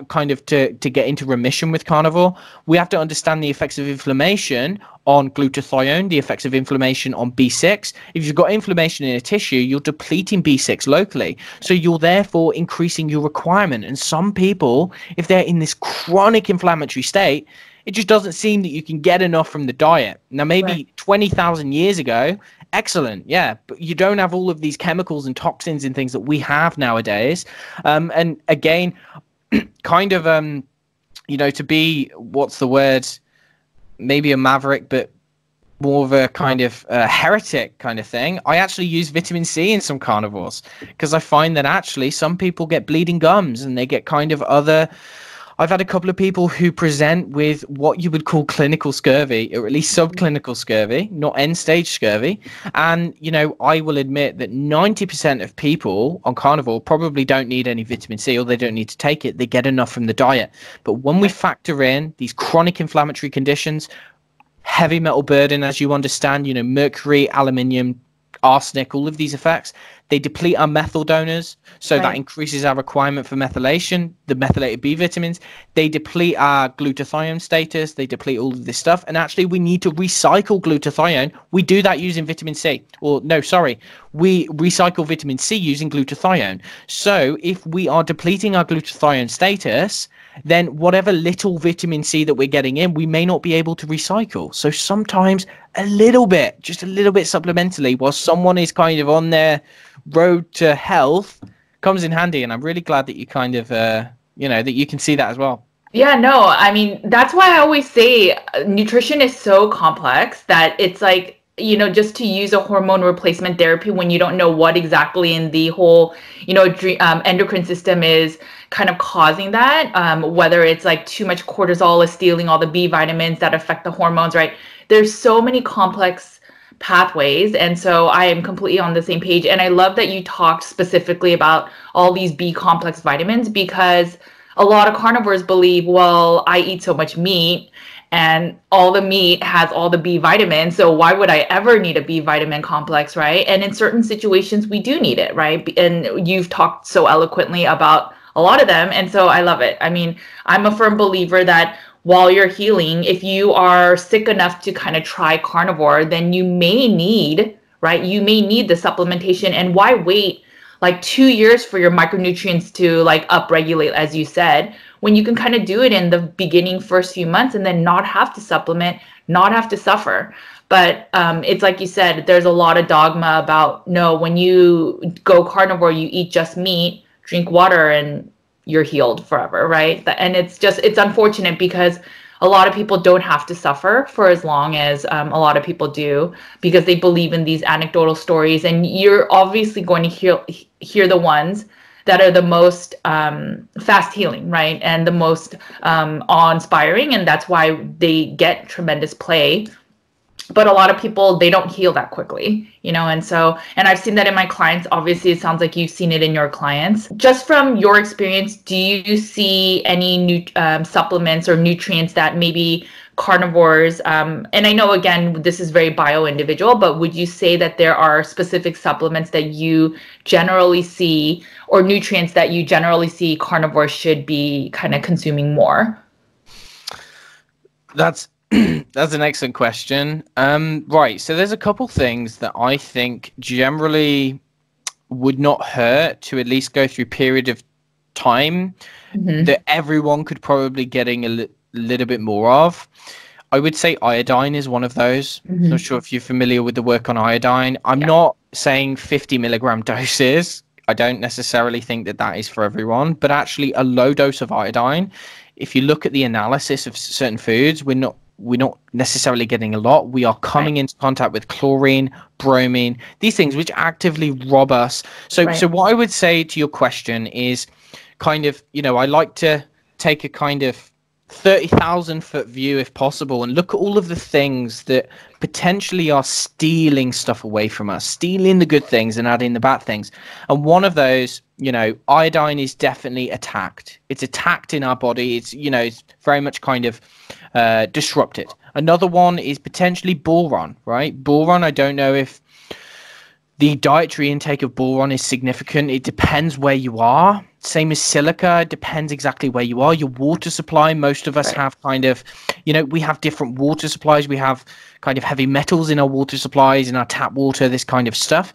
kind of to, to get into remission with carnivore, we have to understand the effects of inflammation on glutathione, the effects of inflammation on B6. If you've got inflammation in a tissue, you're depleting B6 locally. So you're therefore increasing your requirement. And some people, if they're in this chronic inflammatory state, it just doesn't seem that you can get enough from the diet. Now, maybe right. 20,000 years ago, excellent, yeah, but you don't have all of these chemicals and toxins and things that we have nowadays. Um, and again, kind of, um, you know, to be, what's the word? Maybe a maverick, but more of a kind of uh, heretic kind of thing. I actually use vitamin C in some carnivores because I find that actually some people get bleeding gums and they get kind of other I've had a couple of people who present with what you would call clinical scurvy, or at least mm-hmm. subclinical scurvy, not end stage scurvy. And, you know, I will admit that 90% of people on carnivore probably don't need any vitamin C or they don't need to take it. They get enough from the diet. But when we factor in these chronic inflammatory conditions, heavy metal burden, as you understand, you know, mercury, aluminium, arsenic, all of these effects, they deplete our methyl donors, so right. that increases our requirement for methylation, the methylated B vitamins. They deplete our glutathione status, they deplete all of this stuff. And actually, we need to recycle glutathione. We do that using vitamin C. Or, no, sorry, we recycle vitamin C using glutathione. So, if we are depleting our glutathione status, then whatever little vitamin C that we're getting in, we may not be able to recycle. So sometimes a little bit, just a little bit supplementally, while someone is kind of on their road to health, comes in handy. And I'm really glad that you kind of, uh, you know, that you can see that as well. Yeah, no, I mean, that's why I always say uh, nutrition is so complex that it's like, you know, just to use a hormone replacement therapy when you don't know what exactly in the whole, you know, um, endocrine system is kind of causing that, um, whether it's like too much cortisol is stealing all the B vitamins that affect the hormones, right? There's so many complex pathways. And so I am completely on the same page. And I love that you talked specifically about all these B complex vitamins because a lot of carnivores believe, well, I eat so much meat and all the meat has all the B vitamins. So why would I ever need a B vitamin complex, right? And in certain situations, we do need it, right? And you've talked so eloquently about a lot of them. And so I love it. I mean, I'm a firm believer that while you're healing, if you are sick enough to kind of try carnivore, then you may need, right? You may need the supplementation. And why wait like two years for your micronutrients to like upregulate, as you said, when you can kind of do it in the beginning first few months and then not have to supplement, not have to suffer. But um, it's like you said, there's a lot of dogma about no, when you go carnivore, you eat just meat, drink water, and you're healed forever, right? And it's just it's unfortunate because a lot of people don't have to suffer for as long as um, a lot of people do because they believe in these anecdotal stories, and you're obviously going to hear hear the ones that are the most um, fast healing, right, and the most um, awe-inspiring, and that's why they get tremendous play but a lot of people they don't heal that quickly you know? And so and i've seen that in my clients. Obviously it sounds like you've seen it in your clients. Just from your experience do you see any new um, supplements or nutrients that maybe carnivores um, and i know again this is very bio individual but would you say that there are specific supplements that you generally see or nutrients that you generally see carnivores should be kind of consuming more? That's that's an excellent question. Um, right, so there's a couple things that I think generally would not hurt to at least go through period of time Mhm. that everyone could probably getting a li- little bit more of. I would say iodine is one of those. Mhm. Not sure if you're familiar with the work on iodine. I'm Yeah. not saying 50 milligram doses. I don't necessarily think that that is for everyone, but actually a low dose of iodine. If you look at the analysis of certain foods, we're not we're not necessarily getting a lot. We are coming into contact with chlorine, bromine, these things which actively rob us. So Right. so what I would say to your question is kind of, you know, I like to take a kind of 30,000 foot view if possible and look at all of the things that potentially are stealing stuff away from us, stealing the good things and adding the bad things. And one of those, you know, iodine is definitely attacked. It's attacked in our body. It's, you know, it's very much kind of uh, disrupted. Another one is potentially boron, right? Boron, I don't know if the dietary intake of boron is significant. It depends where you are. Same as silica, it depends exactly where you are. Your water supply, most of us Right. have kind of, you know, we have different water supplies. We have kind of heavy metals in our water supplies, in our tap water, this kind of stuff.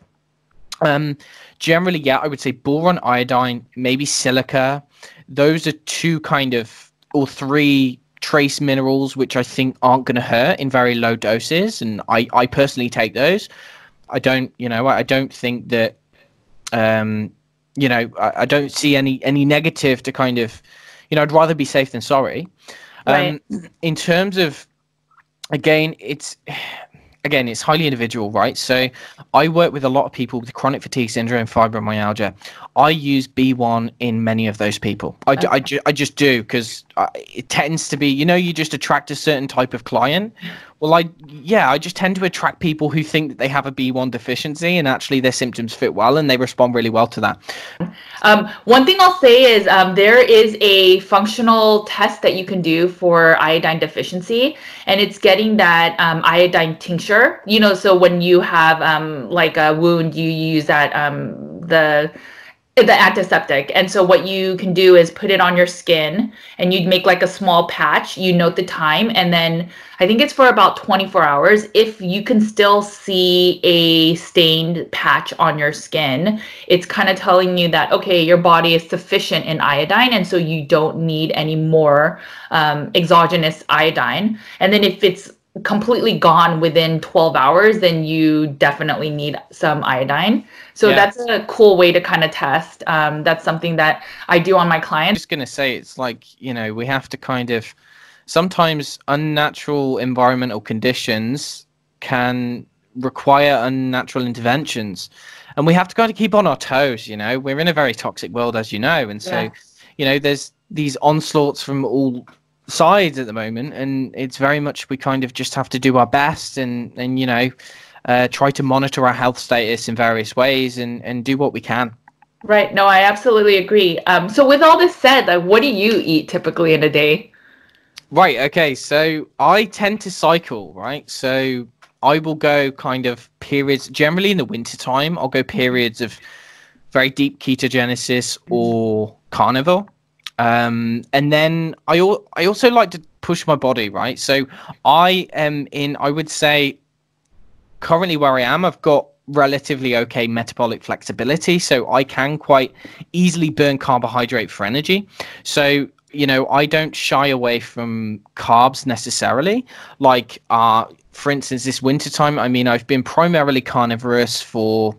Um, generally, yeah, I would say boron, iodine, maybe silica. Those are two kind of, or three trace minerals which I think aren't going to hurt in very low doses. And I, I personally take those. I don't, you know, I don't think that, um, you know, I, I don't see any any negative to kind of, you know, I'd rather be safe than sorry. Um, in terms of, again, it's again, it's highly individual, right? So I work with a lot of people with chronic fatigue syndrome, fibromyalgia. I use B1 in many of those people. I, ju- I just do because it tends to be, you know, you just attract a certain type of client. Well, I, yeah, I just tend to attract people who think that they have a B1 deficiency and actually their symptoms fit well and they respond really well to that. Um, one thing I'll say is um, there is a functional test that you can do for iodine deficiency, and it's getting that um, iodine tincture. You know, so when you have um, like a wound, you use that um, the the antiseptic. And so what you can do is put it on your skin, and you'd make like a small patch. You note the time, and then I think it's for about 24 hours. If you can still see a stained patch on your skin, it's kind of telling you that okay your body is sufficient in iodine and so you don't need any more um, exogenous iodine and then if it's completely gone within 12 hours then you definitely need some iodine so Yeah. that's a cool way to kind of test um, that's something that i do on my I'm clients just going to say it's like, you know, we have to kind of sometimes unnatural environmental conditions can require unnatural interventions. And we have to kind of keep on our toes, you know. We're in a very toxic world, as you know. And so, Yeah. you know, there's these onslaughts from all sides at the moment. And it's very much we kind of just have to do our best and, and you know, uh, try to monitor our health status in various ways and, and do what we can. right no i absolutely agree um, so with all this said like what do you eat typically in a day Right. Okay. So I tend to cycle. Right. So I will go kind of periods. Generally in the winter time, I'll go periods of very deep ketogenesis or carnivore. Um, and then I al- I also like to push my body. Right. So I am in. I would say currently where I am, I've got relatively okay metabolic flexibility, so I can quite easily burn carbohydrate for energy. So you know, I don't shy away from carbs necessarily. Like, uh, for instance, this wintertime, I mean, I've been primarily carnivorous for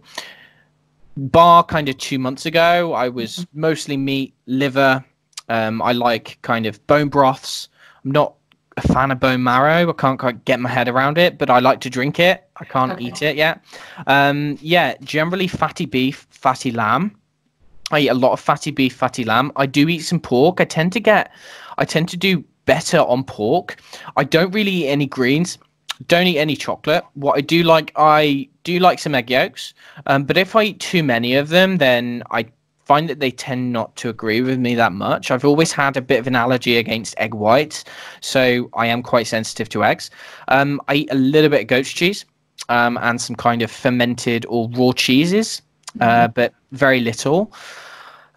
bar kind of two months ago. I was mostly meat, liver. Um, I like kind of bone broths. I'm not a fan of bone marrow. I can't quite get my head around it, but I like to drink it. I can't Okay. eat it yet. Um, yeah, generally fatty beef, fatty lamb. I eat a lot of fatty beef, fatty lamb. I do eat some pork. I tend to get, I tend to do better on pork. I don't really eat any greens. Don't eat any chocolate. What I do like, I do like some egg yolks. Um, but if I eat too many of them, then I find that they tend not to agree with me that much. I've always had a bit of an allergy against egg whites, so I am quite sensitive to eggs. Um, I eat a little bit of goat's cheese um, and some kind of fermented or raw cheeses, uh, but very little.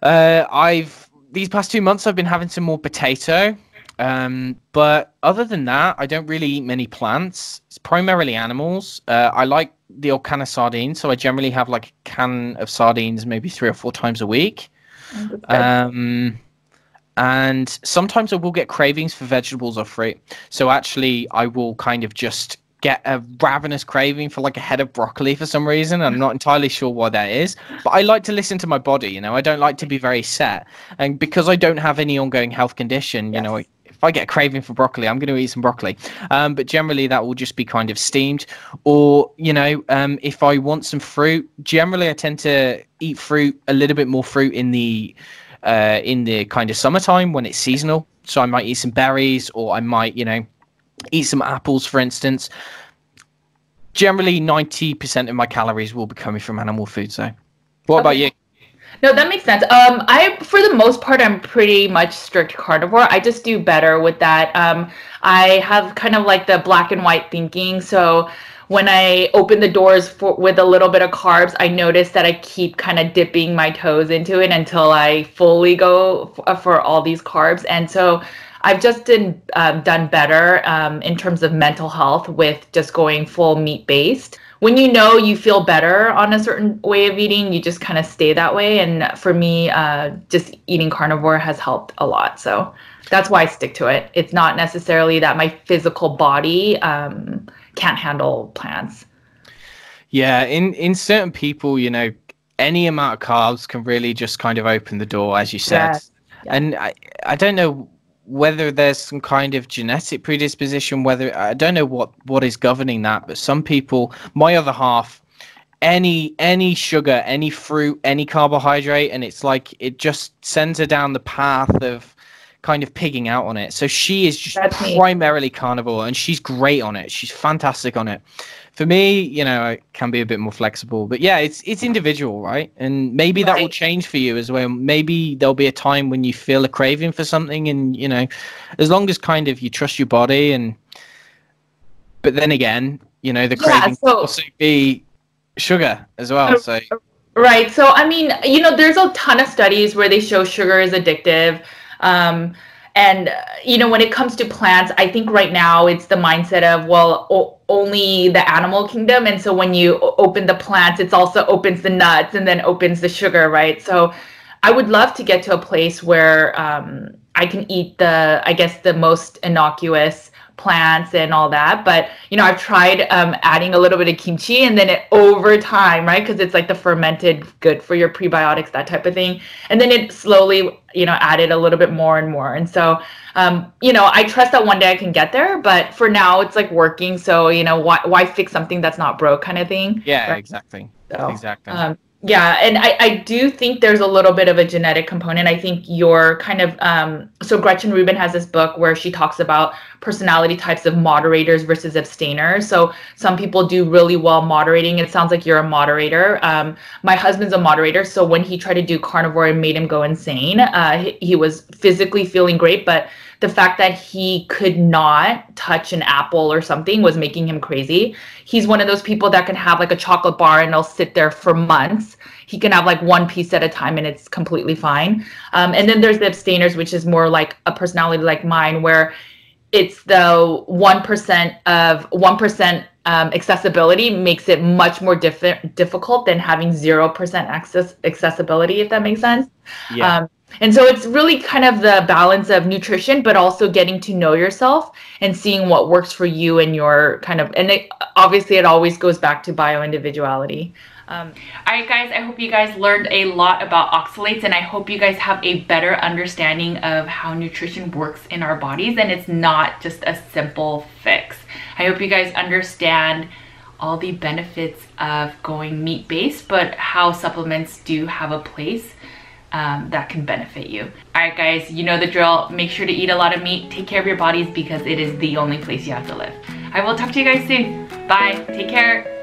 Uh, I've these past two months I've been having some more potato. Um, but other than that, I don't really eat many plants. It's primarily animals. Uh, I like the old can of sardines, so I generally have like a can of sardines maybe three or four times a week. Um, and sometimes I will get cravings for vegetables or fruit. So actually, I will kind of just get a ravenous craving for like a head of broccoli for some reason. I'm not entirely sure why that is, but I like to listen to my body. You know, I don't like to be very set, and because I don't have any ongoing health condition, you Yes. know. If I get a craving for broccoli, I'm going to eat some broccoli. Um, but generally, that will just be kind of steamed. Or, you know, um, if I want some fruit, generally I tend to eat fruit, a little bit more fruit in the uh, in the kind of summertime when it's seasonal. So I might eat some berries, or I might, you know, eat some apples, for instance. Generally, ninety percent of my calories will be coming from animal food. So, what about you? No, that makes sense. Um, I, for the most part, I'm pretty much strict carnivore. I just do better with that. Um, I have kind of like the black and white thinking. So when I open the doors for with a little bit of carbs, I notice that I keep kind of dipping my toes into it until I fully go f- for all these carbs. And so I've just done um, done better um, in terms of mental health with just going full meat based. When you know you feel better on a certain way of eating, you just kind of stay that way. And for me, uh, just eating carnivore has helped a lot. So that's why I stick to it. It's not necessarily that my physical body um, can't handle plants. Yeah, in in certain people, you know, any amount of carbs can really just kind of open the door, as you said. Yes. Yeah. And I I don't know whether there's some kind of genetic predisposition, whether I don't know what what is governing that, but some people, my other half, any any sugar, any fruit, any carbohydrate, and it's like it just sends her down the path of kind of pigging out on it. So she is just That's me. primarily carnivore, and she's great on it. She's fantastic on it. For me, you know, I can be a bit more flexible, but yeah, it's it's individual, right? And maybe that will change for you as well. Maybe there'll be a time when you feel a craving for something, and you know, as long as kind of you trust your body, and but then again, you know, the Yeah, craving so- also be sugar as well. Oh, so Right. So, I mean, you know, there's a ton of studies where they show sugar is addictive. Um, and, uh, you know, when it comes to plants, I think right now it's the mindset of, well, o- only the animal kingdom. And so when you open the plants, it's also opens the nuts and then opens the sugar, right? So I would love to get to a place where um, I can eat the, I guess, the most innocuous plants and all that but you know i've tried um, adding a little bit of kimchi and then it over time right because it's like the fermented good for your prebiotics that type of thing and then it slowly you know added a little bit more and more and so um, you know i trust that one day i can get there but for now it's like working so you know why, why fix something that's not broke kind of thing yeah, Right. exactly, So, exactly. um, yeah, and I, I do think there's a little bit of a genetic component. I think you're kind of um, so Gretchen Rubin has this book where she talks about personality types of moderators versus abstainers. So some people do really well moderating. It sounds like you're a moderator. Um, my husband's a moderator, so when he tried to do carnivore, it made him go insane. Uh, he, he was physically feeling great, but the fact that he could not touch an apple or something was making him crazy. He's one of those people that can have like a chocolate bar and they'll sit there for months. He can have like one piece at a time and it's completely fine. Um, and then there's the abstainers, which is more like a personality like mine, where it's the 1% of 1% um, accessibility makes it much more diff- difficult than having 0% access accessibility, if that makes sense. yeah, Um, and so it's really kind of the balance of nutrition, but also getting to know yourself and seeing what works for you and your kind of, and it, obviously it always goes back to bio individuality. Um, all right, guys, I hope you guys learned a lot about oxalates and I hope you guys have a better understanding of how nutrition works in our bodies and it's not just a simple fix. I hope you guys understand all the benefits of going meat based, but how supplements do have a place um, that can benefit you. All right, guys, you know the drill. Make sure to eat a lot of meat. Take care of your bodies because it is the only place you have to live. I will talk to you guys soon. Bye. Take care.